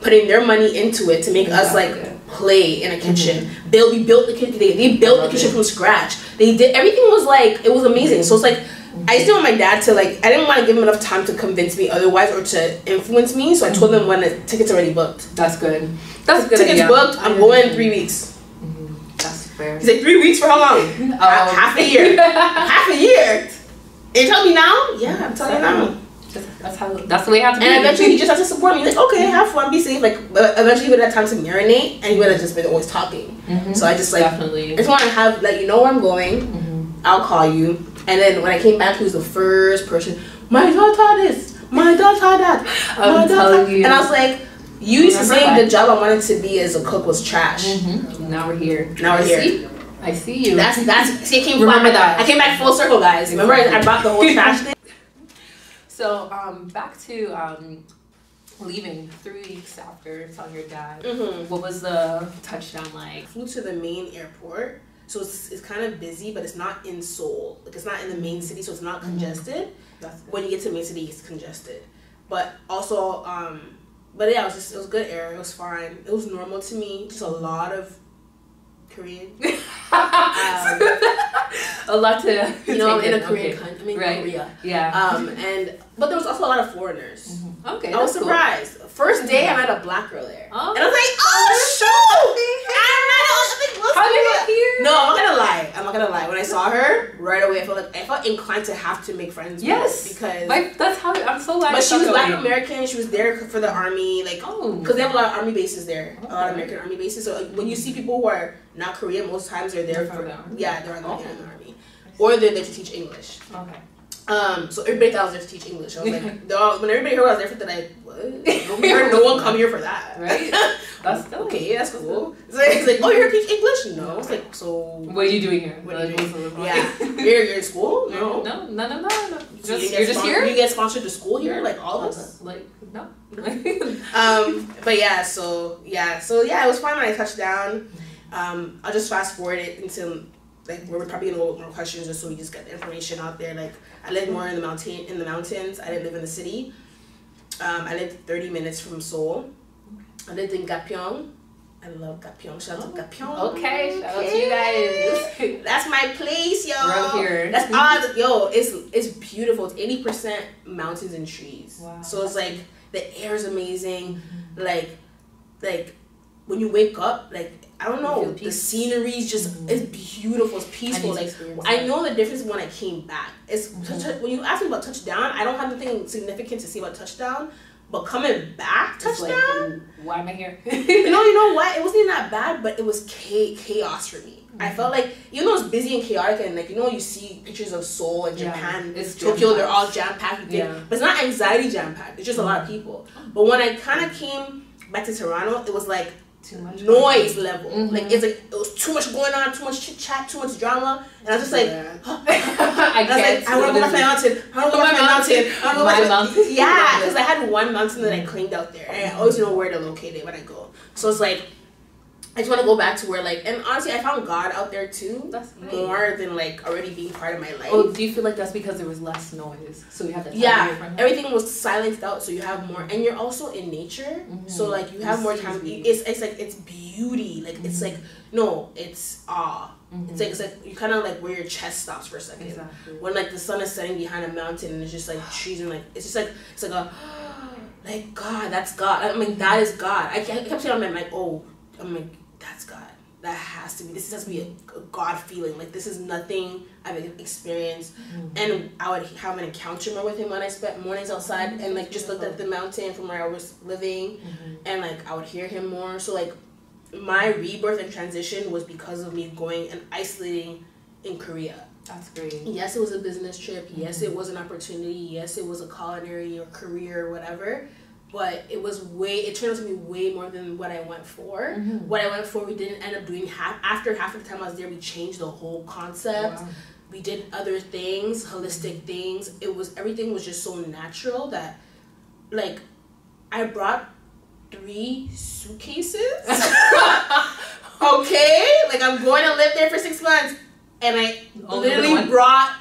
putting their money into it to make us like Exactly. play in a mm-hmm. kitchen. They we built the kitchen. They, they built the kitchen it. from scratch. They did everything was like it was amazing. So it's like I just want my dad to like I didn't want to give him enough time to convince me otherwise or to influence me. So I told him when the tickets already booked. That's good. That's good. Tickets yeah. booked. I'm going in three weeks. That's fair. He's like three weeks for how long? Oh. Half- half a year. half a year. And you tell me now? Yeah, I'm telling you now. That's how. That's the way it has to be. And eventually he just has to support me. He's like, okay, have fun, be safe. Like, but eventually he would have time to marinate, and he would have just been always talking. Mhm. So I just like, I definitely. just want to have like, you know where I'm going. Mhm. I'll call you. And then when I came back, he was the first person. My daughter this. My daughter that. My I'm daughter. telling you. And I was like, you used to say the job I wanted to be as a cook was trash. Mhm. Now we're here. Now we're I here. See? I see you. That's that's. See, I came Remember back, that. I came back full circle, guys. Remember I, I brought the whole trash thing. So um, back to um, leaving three weeks after telling your dad. Mm-hmm. What was the touchdown like? flew to the main airport. So it's, it's kind of busy, but it's not in Seoul. Like it's not in the main city, so it's not congested. That's When you get to main city, it's congested. But also, um, but yeah, it was just it was good air. It was fine. It was normal to me. Just a lot of Korean. Um, a lot to. You know, I'm in a Korean Okay. country. I'm in Right. Korea. Yeah. Um, and but there was also a lot of foreigners. okay. I was that's cool. surprised. First day, I met a black girl there, Oh. and I was like, "Oh, shoot! I'm not. I'm like, How did going I on?" hear? No, I'm not gonna lie. I'm not gonna lie. When I saw her right away, I felt like I felt inclined to have to make friends. with her Yes. because. Like that's how I'm so glad. but she was Black. American. She was there for the army, like Oh. because they have a lot of army bases there, a lot of American army bases. So like, when you see people who are not Korean, most times they're there They're for the yeah, they're in the, in the army, or they're there to teach English. Okay. Um, so everybody thought I was there to teach English. I was like, all, when everybody heard I was there for that, like, what? No, one come here for that, Right. That's dope. okay, that's cool. Like, it's like, oh, you're here to teach English? No, it's like, so What are you doing here? What are you doing? the- yeah, you're, you're in school? No, No. no, no, no, no. no. So Just, you you're just here. You get sponsored to school here, like all of us. Like no. Um, but yeah, so yeah, so yeah, it was fun when I touched down. Um, I'll just fast forward it until like we're probably gonna go with more questions just so we just get the information out there. Like I lived more in the mountain in the mountains. I didn't live in the city. Um, I lived thirty minutes from Seoul. I lived in Gapyeong. I love Gapyeong. Shout out to Gapyeong. okay, shout out to you guys. That's my place, yo. We're out here. That's odd. Yo, it's it's beautiful. It's eighty percent mountains and trees. Wow. So it's like the air is amazing. Like, like when you wake up, like I don't know, the peace. scenery is just Mhm. it's beautiful. It's peaceful. to Like I know the difference when I came back. It's Mhm. touch, when you ask me about touchdown. I don't have anything significant to say about touchdown. But coming back, touchdown. like, why am I here? no, you know what? It wasn't even that bad, but it was cha- chaos for me. I felt like even though it's busy and chaotic, and like you know, you see pictures of Seoul and Yeah, Japan, it's Tokyo, they're all jam packed. Yeah. Mm-hmm. But it's not anxiety jam packed. It's just a lot of people. But when I kind of came back to Toronto, it was like Too much noise level. Mhm. Like it's like it was too much going on, too much chit chat, too much drama, and I was just like. I And I was like, I want to go back to my mountain. I want to go back to my mountain. I want to go back mountain. Yeah, because I had one mountain that I claimed out there, and I always know where to locate it when I go. So it's like, I just want to go back to where like, and honestly, I found God out there too, That's nice. more than like already being part of my life. Oh, do you feel like that's because there was less noise, so you have that time yeah, from everything was silenced out, so you have more, and you're also in nature, so Mhm. like you You have more time. It's it's like it's beauty, like it's like no, it's awe. Mhm. It's like it's like you kind of like where your chest stops for a second. exactly. when like the sun is setting behind a mountain and it's just like trees and like it's just like it's like a like God, that's God. I'm like that is God. I, I kept saying I'm like oh I'm like that's God. That has to be. This has to be a, a God feeling. Like this is nothing I've experienced. Mhm. And I would have an encounter more with him when I spent mornings outside and like just looked at the mountain from where I was living Mhm. and like I would hear him more. So like my rebirth and transition was because of me going and isolating in Korea. That's great. Yes, it was a business trip. Yes, it was an opportunity. Yes, it was a culinary or career or whatever. But it was way. It turned out to be way more than what I went for. Mhm. What I went for, we didn't end up doing half. After half of the time I was there, we changed the whole concept. Wow. We did other things, holistic things. It was everything was just so natural that, like, I brought three suitcases. okay, like I'm going to live there for six months, and I Only literally brought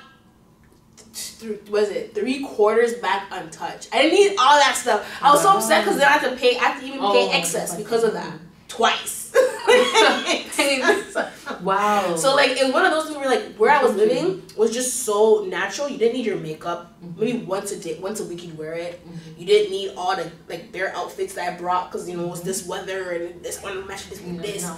th- was it three quarters back untouched. I didn't need all that stuff. I was so upset because then I had to pay. I had to even Oh, pay excess because of that twice. Wow. so like it's one of those things where like where I was living was just so natural. You didn't need your makeup. Maybe once a day, once a week you'd wear it. Mhm. You didn't need all the like their outfits that I brought because you know it was this weather and this one matched this with this. No.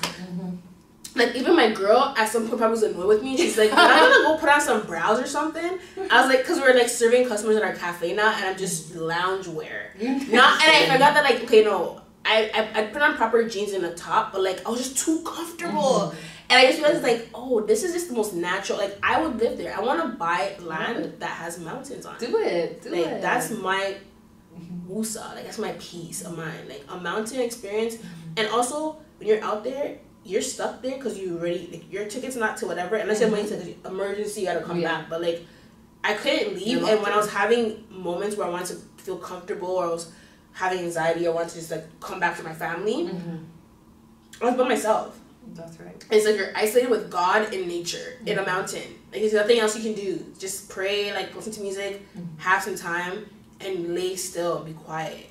Like even my girl at some point probably was annoyed with me. She's like, "When I'm gonna go put on some brows or something." I was like, "Cause we're like serving customers at our cafe now, and I'm just lounge wear." Not, and I forgot that like, okay, no, I, I I put on proper jeans and a top, but like I was just too comfortable, and I just realized like, oh, this is just the most natural. Like I would live there. I want to buy land that has mountains on it. Do it. Do Like it. that's my wusa. Like that's my peace of mind. Like a mountain experience, and also when you're out there, you're stuck there because you already like your ticket's not to whatever. Unless you have money to emergency, you gotta come Yeah. back. But like, I couldn't leave, and when I was having moments where I wanted to feel comfortable or I was having anxiety, I wanted to just like come back to my family. Mhm. I was by myself. That's right. It's like you're isolated with God in nature, in a mountain. Like there's nothing else you can do. Just pray, like listen to music, Mhm. have some time, and lay still be quiet.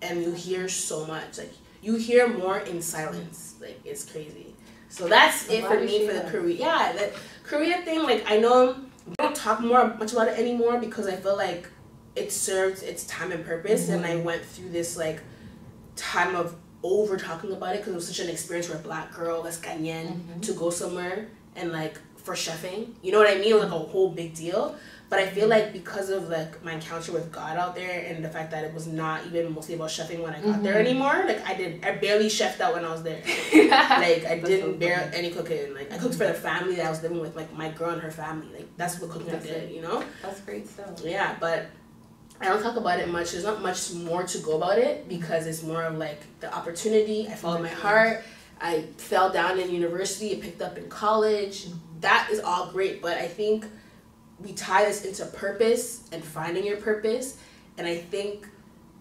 And you hear so much. Like you hear more in silence. Like it's crazy. So that's it for me for the. Korea. Yeah, that Korea thing. Like I know we don't talk more much about it anymore because I feel like it served its time and purpose, and I went through this like time of over talking about it because it was such an experience for a black girl that's Ghanaian to go somewhere and like for chefing. You know what I mean? It was like a whole big deal. But I feel like because of like my encounter with God out there and the fact that it was not even mostly about chefing when I got there mm-hmm. anymore, like I did, I barely chefed out when I was there. like I didn't so bear any cooking. Like I cooked for the family that I was living with, like my girl and her family. Like that's what cooking That's did, it. you know. That's great stuff. Yeah, but I don't talk about it much. There's not much more to go about it because it's more of like the opportunity. I followed my heart. I fell down in university. I picked up in college. Mm-hmm. That is all great, but I think we tie this into purpose and finding your purpose. And I think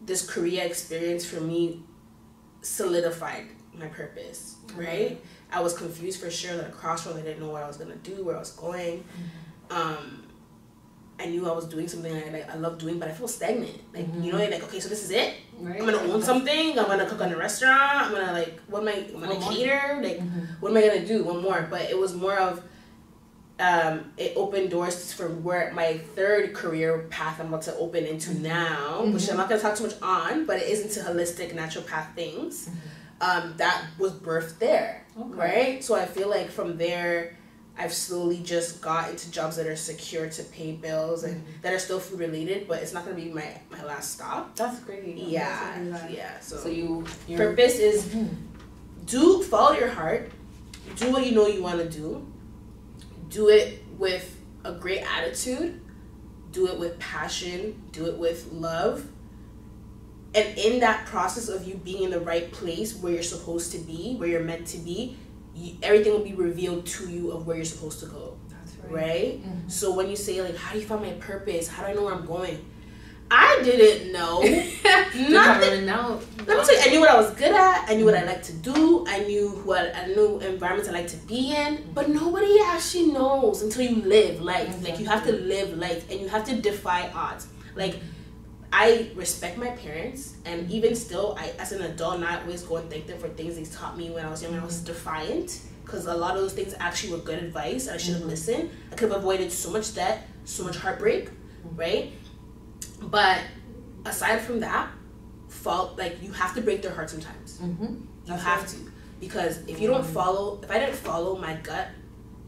this Korea experience for me solidified my purpose, right? I was confused for sure, at a crossroad. I didn't know what I was gonna do, where I was going. Um, I knew I was doing something I like, I love doing, but I feel stagnant. Like you know, like okay, so this is it. Right? I'm gonna own something. I'm gonna cook in a restaurant. I'm gonna like, what am I? I'm gonna cater. Like, Mhm. what am I gonna do? One more. But it was more of, um, it opened doors for where my third career path I'm about to open into now, which I'm not gonna talk too much on, but it is into holistic naturopath things. Um, that was birthed there, Okay. right? So I feel like from there. I've slowly just got into jobs that are secure to pay bills and that are still food related, but it's not gonna be my, my last stop. That's great. I'm glad to Yeah, hear that. yeah. So, So you, you're, purpose is Mhm. do follow your heart, do what you know you want to do, do it with a great attitude, do it with passion, do it with love. And in that process of you being in the right place where you're supposed to be, where you're meant to be, you, everything will be revealed to you of where you're supposed to go That's right. right? Mhm. So when you say like, how do you find my purpose? How do I know where I'm going? I didn't know. Nothing. Let me tell you, I knew what I was good at. I knew what I liked to do. I knew what I knew environments I like to be in. But nobody actually knows until you live life. Like you have to live life, and you have to defy odds. Like I respect my parents, and even still, I as an adult, not always go and thank them for things they taught me when I was young. and I was defiant because a lot of those things actually were good advice. I should have listened. I could have avoided so much debt, so much heartbreak, right? But aside from that, fault like you have to break their heart sometimes. Mm-hmm. You That's have right. to because if you don't follow, if I didn't follow my gut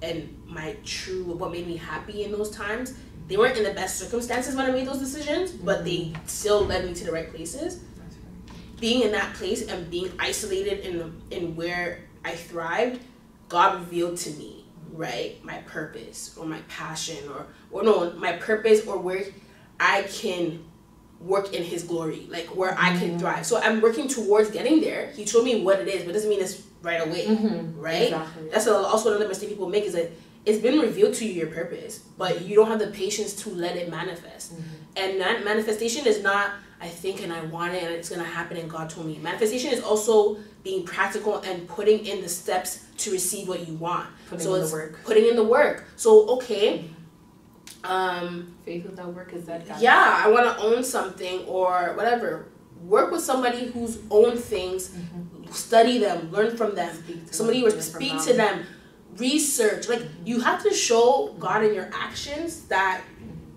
and my true what made me happy in those times, they weren't in the best circumstances when I made those decisions, but they still led me to the right places. Right. Being in that place and being isolated in in where I thrived, God revealed to me right my purpose or my passion or or no my purpose or where I can work in his glory like where I can mm-hmm. thrive so I'm working towards getting there he told me what it is but it doesn't mean it's right away Mhm. right Exactly. that's a, also another mistake people make is that it's been revealed to you your purpose but you don't have the patience to let it manifest mm-hmm. and that manifestation is not I think and I want it and it's gonna happen and God told me. Manifestation is also being practical and putting in the steps to receive what you want. Putting so in the work. putting in the work. So okay, mm-hmm. Um, Faith without work is guys. yeah, I want to own something or whatever. Work with somebody who's own things, mm-hmm. study them, learn from them. Speak to Somebody them, or speak to them, research. Like mm-hmm. you have to show God in your actions that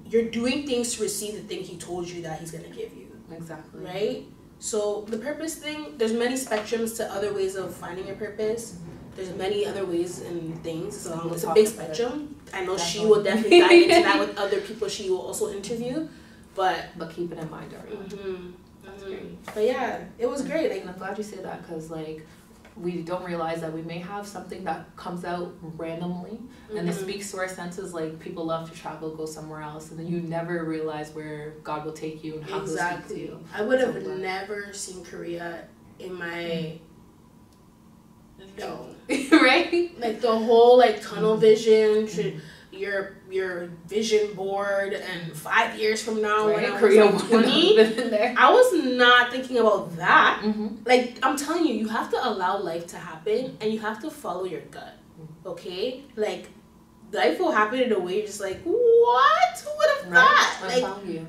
you're doing things to receive the thing He told you that He's gonna give you Exactly. right? So the purpose thing, there's many spectrums to other ways of finding your purpose. Mm-hmm. There's many other ways and things. So it's a big spectrum. I know she will definitely dive into that with other people she will also interview. But But keep it in mind, Ariana. mhm, That's mhm. great. but yeah, it was great. Like And I'm glad you said that because like we don't realize that we may have something that comes out randomly and it mhm. speaks to our senses like people love to travel go somewhere else and then you never realize where god will take you and how speak to you I would have never seen Korea in my no. right Like the whole like tunnel Mm-hmm. vision, your your vision board, and five years from now when I was like twenty, I was not thinking about that. mm-hmm. Like I'm telling you, you have to allow life to happen, and you have to follow your gut. Okay, like life will happen in a way you're just like, what? Who would have right thought? i'm Like telling you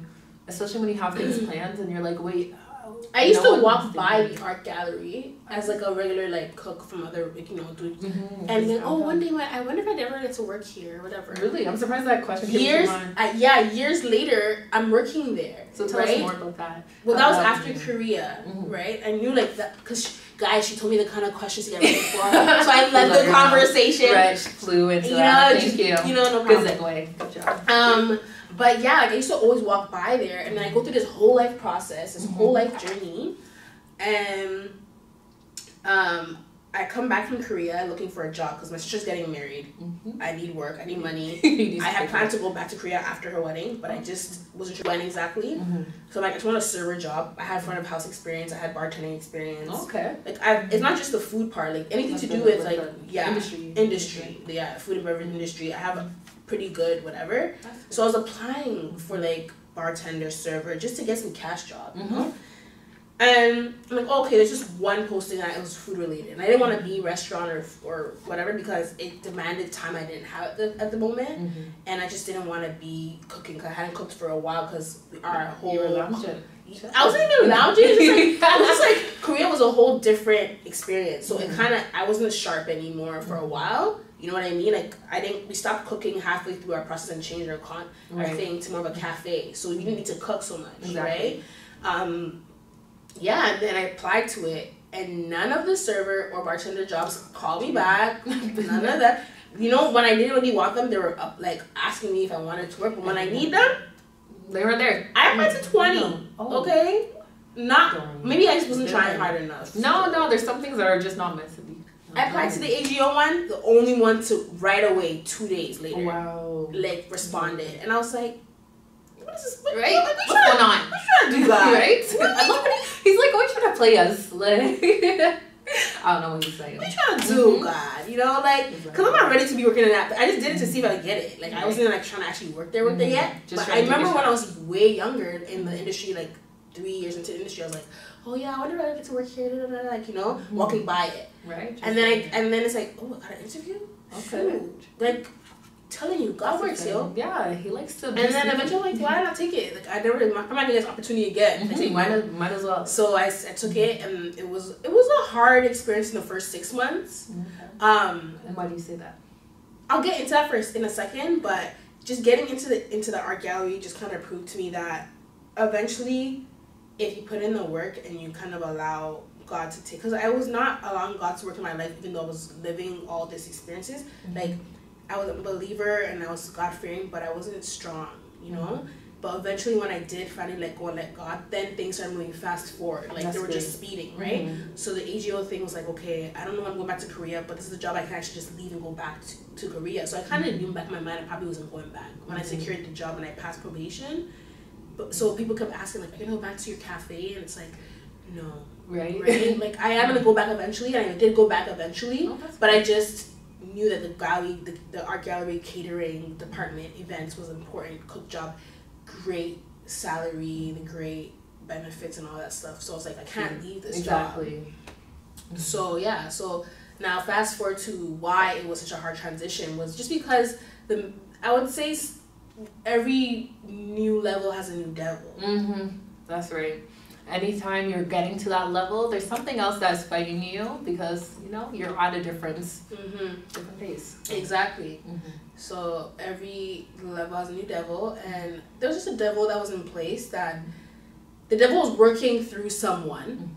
especially when you have things planned and you're like wait uh, I used No to walk by the art gallery as like a regular like cook from other like, you know do Mhm, and then just oh have one that. day I wonder if I'd ever get to work here or whatever. Really, I'm surprised that question came Years, to uh, yeah, years later, I'm working there. So tell right? us more about that. Well, that was About- after Korea, Mhm. right? I knew like that because guys, she told me the kind of questions to get ready for, so I led the conversation. Right, she flew into You that. know, Thank just- you. You know, no Good problem. segue. Good job. Um, but yeah, like I used to always walk by there, and then I go through this whole life process, this whole Mhm. life journey, and um, I come back from Korea looking for a job because my sister's getting married. Mhm. I need work. I need money. I had planned to go back to Korea after her wedding, but I just wasn't sure when exactly. Mhm. So I'm like, I just want a server job. I had front of house experience. I had bartending experience. Okay. Like I, it's not just the food part. Like anything That's to do with like yeah, industry. industry. Yeah, food and beverage industry. I have a pretty good whatever. So I was applying for like bartender, server, just to get some cash job. You know? And I'm like, oh, okay, there's just one posting that it was food related, and I didn't want to be restaurant or or whatever because it demanded time I didn't have at the, at the moment, Mhm. and I just didn't want to be cooking. Cause I hadn't cooked for a while because our whole You were lounging. I wasn't even lounging. It was just like, it was just like Korea was a whole different experience. So it Mhm. kind of I wasn't sharp anymore for a while. You know what I mean? Like I didn't. We stopped cooking halfway through our process and changed our con our thing to more of a cafe. So we didn't need to cook so much, Exactly. right? Um, yeah. And then I applied to it, and none of the server or bartender jobs called me back. None of that. You know, when I didn't really want them, they were up, like asking me if I wanted to work. But when I need them, They were there. I applied to twenty. Oh. Okay, not maybe I just wasn't trying hard enough. No, no, there's some things that are just not meant to be. I applied to the AGO one, the only one to right away two days later, oh, Wow. like responded, and I was like, "What is this? What, Right? What, What's what, going on? what you trying to do, that? right? I love he's like always trying to play us. Like, I don't know what he's saying. What are you trying to do, Mhm. God? You know, like, because I'm not ready to be working in that. I just did it to see if I get it. Like, I wasn't like trying to actually work there, work there Mhm. yet. Just but I to take a remember when. I was way younger in the industry, like three years into the industry, I was like, oh yeah, I wonder if I get to work here, da, da, da, like you know, Mhm. walking by it, Right? And then I and then it's like, oh, I got an interview. Okay. Shoot. Like, telling you, God That's works, yo. Yeah, he likes to. And then eventually, like, why not take it? Like, I never, I'm not gonna get this opportunity again. Mm-hmm. I take might, as, might as well. So I, I took it, and it was it was a hard experience in the first six months. Okay. Um, And why do you say that? I'll get into that first in a second, but just getting into the into the art gallery just kind of proved to me that eventually, if you put in the work and you kind of allow God to take, because I was not allowing God to work in my life, even though I was living all these experiences. Mm-hmm. Like I was a believer and I was God fearing, but I wasn't strong, you know. But eventually, when I did finally let go and let God, then things started moving fast forward. Like That's they were great. just speeding, right? Mhm. So the AGO thing was like, okay, I don't know when I'm going back to Korea, but this is a job I can actually just leave and go back to, to Korea. So I kind of knew in the back of my mind I probably wasn't going back. When I Mhm. secured the job and I passed probation, but so people kept asking like, are you gonna go back to your cafe? And it's like, no, Right? right? like I am gonna go back eventually, and I did go back eventually, Oh, but I just knew that the gallery, the, the art gallery catering department events was important. Cook job, great salary, the great benefits and all that stuff. So I was like, I can't leave this job. exactly. So yeah, so now fast forward to why it was such a hard transition was just because the I would say every new level has a new devil. Mm-hmm. That's right. Anytime you're getting to that level, there's something else that's fighting you because you know you're at a different hmm different pace. Exactly. Mm-hmm. So every level has a new devil, and there was just a devil that was in place that the devil was working through someone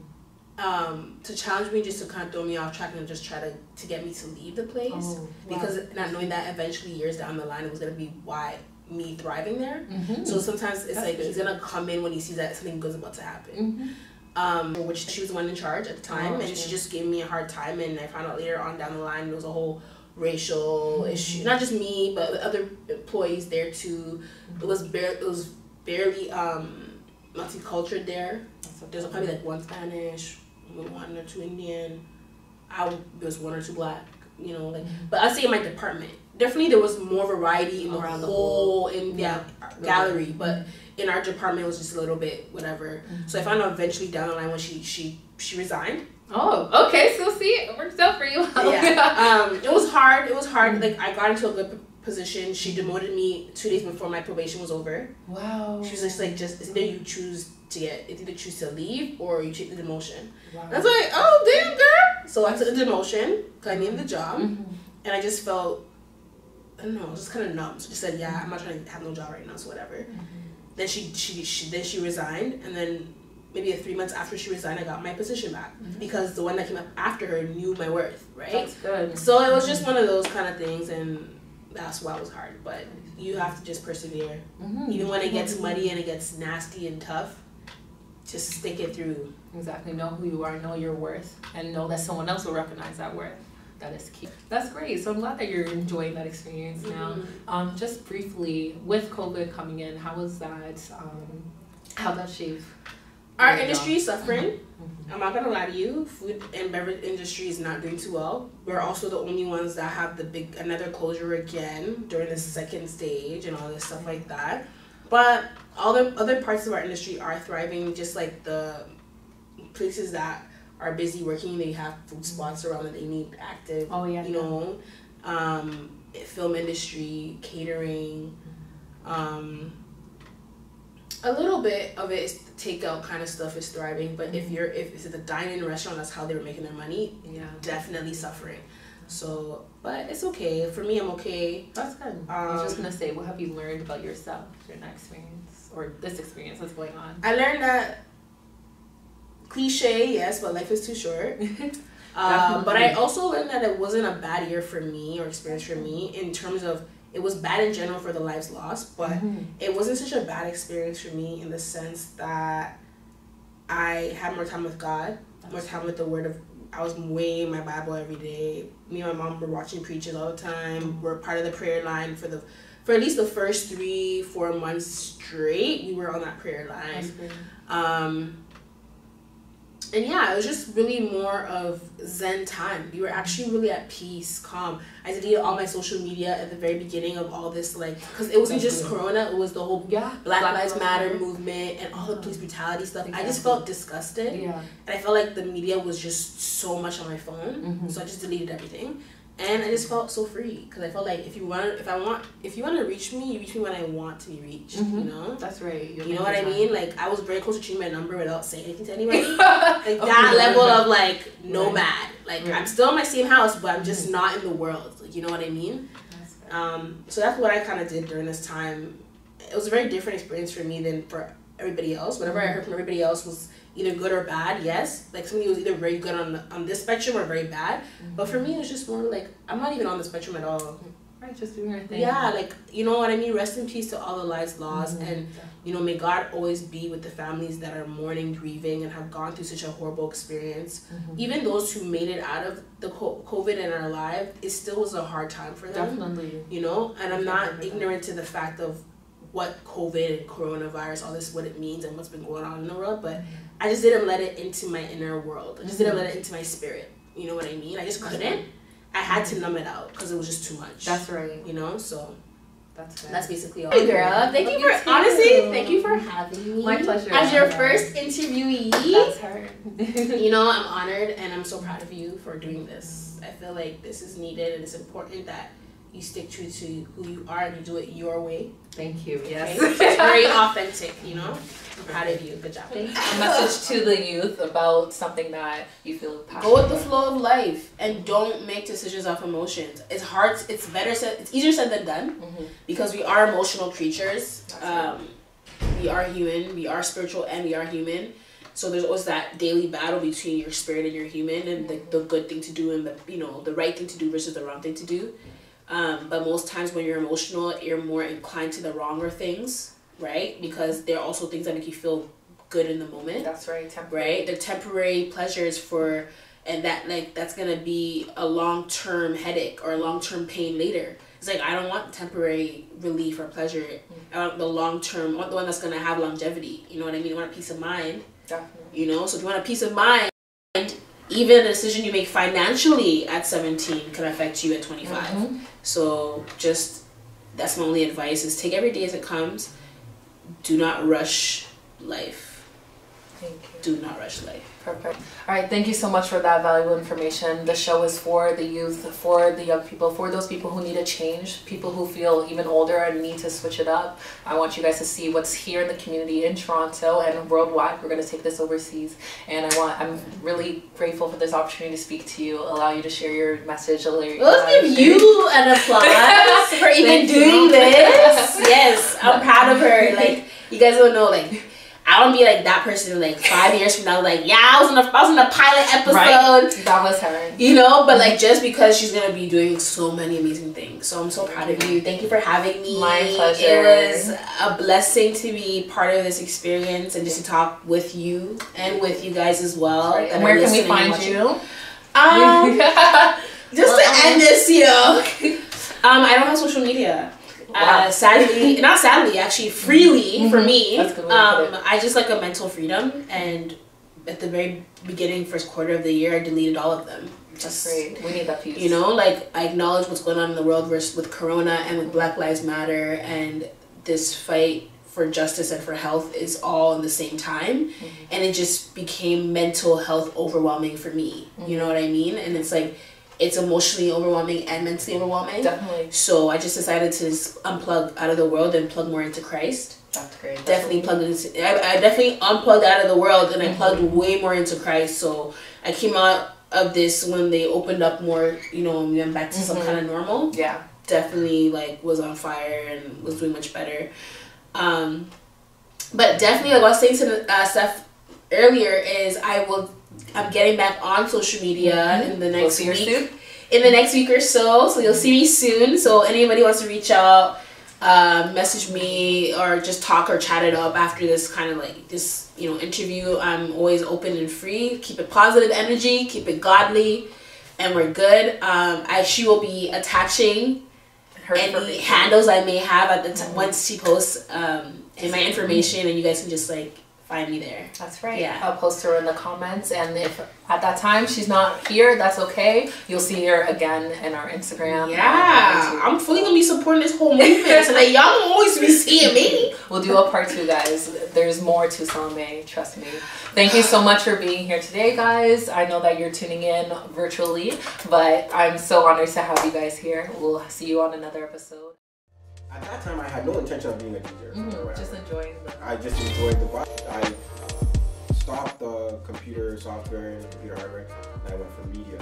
um, to challenge me, just to kind of throw me off track and just try to to get me to leave the place. Oh, because not knowing that eventually years down the line it was gonna be why me thriving there. mm-hmm. So sometimes it's That's like good. he's gonna come in when he sees that something good's about to happen. mm-hmm. Um, which she was the one in charge at the time, Oh, and she just gave me a hard time. And I found out later on down the line there was a whole racial Mhm. issue. Not just me, but other employees there too. It was bare. It was barely um, multicultural there. There's probably like one Spanish, one or two Indian. I was one or two black. You know, like but I say in my department, definitely there was more variety in the Around the whole in the Yeah. gallery, but in our department it was just a little bit whatever. So I found out eventually down the line when she she she resigned. Oh, okay. So see, it works out for you. yeah, um, it was hard. It was hard. Like I got into a good position. She demoted me two days before my probation was over. Wow. She was just like, just either you choose to get, it's either choose to leave or you take the demotion. Wow. And I was like, oh damn girl. So I took the demotion, cause I needed the job, Mhm. and I just felt, I don't know, just kind of numb. So just said, yeah, I'm not trying to have no job right now, so whatever. Mm-hmm. Then she, she, she, then she resigned, and then maybe three months after she resigned, I got my position back Mhm. because the one that came up after her knew my worth, right? That's good. So it was just one of those kind of things, and that's why it was hard. But you have to just persevere, Mhm. even when it gets muddy and it gets nasty and tough. Just stick it through. Exactly. Know who you are, know your worth, and know that someone else will recognize that worth. That is key. That's great. So I'm glad that you're enjoying that experience now. Mhm. Um, just briefly, with COVID coming in, how was that? Um, how that shape? Our industry is suffering. Mhm. I'm not gonna lie to you. Food and beverage industry is not doing too well. We're also the only ones that have the big another closure again during the second stage and all this stuff like that. But all the other parts of our industry are thriving. Just like the places that are busy working, they have food spots around that they need active. Oh yeah. You know, um, film industry, catering. Um, a little bit of it is takeout kind of stuff is thriving, but if Mhm. you're if it's a dine-in restaurant, that's how they were making their money. Yeah. Definitely suffering. So, but it's okay for me. I'm okay. That's good. I was just Um, gonna say, what have you learned about yourself that experience or this experience that's going on? I learned that cliche, yes, but life is too short. Uh, but I also learned that it wasn't a bad year for me or experience for me in terms of it was bad in general for the lives lost, but Mhm. it wasn't such a bad experience for me in the sense that I had more time with God, more That's time with the Word of. I was way in my Bible every day. Me and my mom were watching preachers all the time. We're part of the prayer line for the, for at least the first three four months straight. We were on that prayer line. Um, and yeah, it was just really more of Zen time. We were actually really at peace, calm. I deleted all my social media at the very beginning of all this, like, because it wasn't just. Corona, it was the whole Yeah. Black, Lives Matter movement and all the police brutality stuff. I just felt disgusted. Yeah. And I felt like the media was just so much on my phone. Mhm. So I just deleted everything. And I just felt so free because I felt like if you want, if I want, if you want to reach me, you reach me when I want to be reached. You Mhm. know. That's right. You're You know what I mean? Like I was very close to changing my number without saying anything to anybody. time. like Okay, that level of like nomad. Like Right. I'm still in my same house, but I'm just not in the world. Like you know what I mean? That's. Um, so that's what I kind of did during this time. It was a very different experience for me than for everybody else. Whatever I heard from everybody else was either good or bad. Yes, like somebody was either very good on on this spectrum or very bad. But for me, it was just more like I'm not even on the spectrum at all. Right, just doing your thing. Yeah, like you know what I mean. Rest in peace to all the lives lost, Mhm. and you know may God always be with the families that are mourning, grieving, and have gone through such a horrible experience. Mhm. Even those who made it out of the COVID and are alive, it still was a hard time for them Definitely. you know and i'm not ignorant to the fact of what covid and coronavirus all this what it means and what's been going on in the world but i just didn't let it into my inner world i just didn't let it into my spirit you know what i mean i just couldn't i had to numb it out because it was just too much That's right. you know so That's good. that's basically all Hey, girl. thank you Love you for too. honestly thank you for having me My pleasure. as your first interviewee That's her. you know i'm honored and i'm so proud of you for doing this i feel like this is needed and it's important that you stick true to who you are and you do it your way Thank you. okay? Yes. it's very authentic you know i'm proud of you good job Thank you. A message to the youth about something that you feel passionate go with the flow of life and don't make decisions off emotions it's hard it's better said it's easier said than done Mhm. because we are emotional creatures um, we are human we are spiritual and we are human so there's always that daily battle between your spirit and your human and the, the good thing to do and the you know the right thing to do versus the wrong thing to do um, but most times when you're emotional you're more inclined to the wronger things right? Because they're also things that make you feel good in the moment That's right. Temporary. right? They're temporary pleasures for and that like that's gonna be a long-term headache or a long-term pain later. It's like i don't want temporary relief or pleasure. I want the long-term i want the one that's gonna have longevity. You know what i mean? I want a peace of mind. Definitely. you know? So if you want a peace of mind even a decision you make financially at 17 can affect you at 25 Mhm. so just that's my only advice is take every day as it comes do not rush life Thank you. Do not rush life. Perfect. All right, thank you so much for that valuable information. The show is for the youth, for the young people, for those people who need a change, people who feel even older and need to switch it up. I want you guys to see what's here in the community in Toronto and worldwide. We're going to take this overseas, and I want. I'm really grateful for this opportunity to speak to you, allow you to share your message. Allow Let's give you an applause for even doing this. Yes, I'm proud of her. Like you guys don't know, like I don't be like that person like five years from now, like, yeah, I was in the I was in the pilot episode. Right? That was her. You know, but like just because she's gonna be doing so many amazing things. So I'm so proud of you. Thank you for having me. My pleasure. It was a blessing to be part of this experience and just to talk with you and with you guys as well. Right. And where can we find you? Um, just well, to um, end this, you know. um, I don't have social media. Wow. Uh, sadly, not sadly, actually, freely mm-hmm. for me. Um, I just like a mental freedom, and at the very beginning, first quarter of the year, I deleted all of them. Just, That's great. We need that peace. You know, like I acknowledge what's going on in the world versus with Corona and with Black Lives Matter and this fight for justice and for health is all in the same time mm-hmm. and it just became mental health overwhelming for me mm-hmm. you know what i mean and it's like it's emotionally overwhelming and mentally overwhelming. Definitely. So I just decided to unplug out of the world and plug more into Christ. That's great. definitely plugged into. I, I definitely unplugged out of the world and mm-hmm. I plugged way more into Christ. So I came out of this when they opened up more. You know, we went back to mm-hmm. some kind of normal. Yeah. Definitely like was on fire and was doing much better. Um, but definitely, like I was saying to uh, Steph earlier, is I will I'm getting back on social media mm-hmm. in the next we'll week. In the next week or so, so you'll see me soon. So anybody wants to reach out, uh, message me, or just talk or chat it up after this kind of like this you know interview. I'm always open and free. Keep it positive energy. Keep it godly, and we're good. Um, I she will be attaching Her any handles I may have at the t- mm-hmm. once she posts um, in my information, and you guys can just like find me there. That's right. Yeah. I'll post her in the comments, and if at that time she's not here, that's okay. You'll see her again in our Instagram. Yeah, I'm fully gonna be supporting this whole movement, so that y'all don't always be seeing me. We'll do a part two, guys. There's more to Salomey, trust me. Thank you so much for being here today, guys. I know that you're tuning in virtually, but I'm so honored to have you guys here. We'll see you on another episode. At that time, I had no intention of being a DJ. Mm-hmm. Just enjoying the. I just enjoyed the. I stopped the computer software and computer hardware, and I went for media.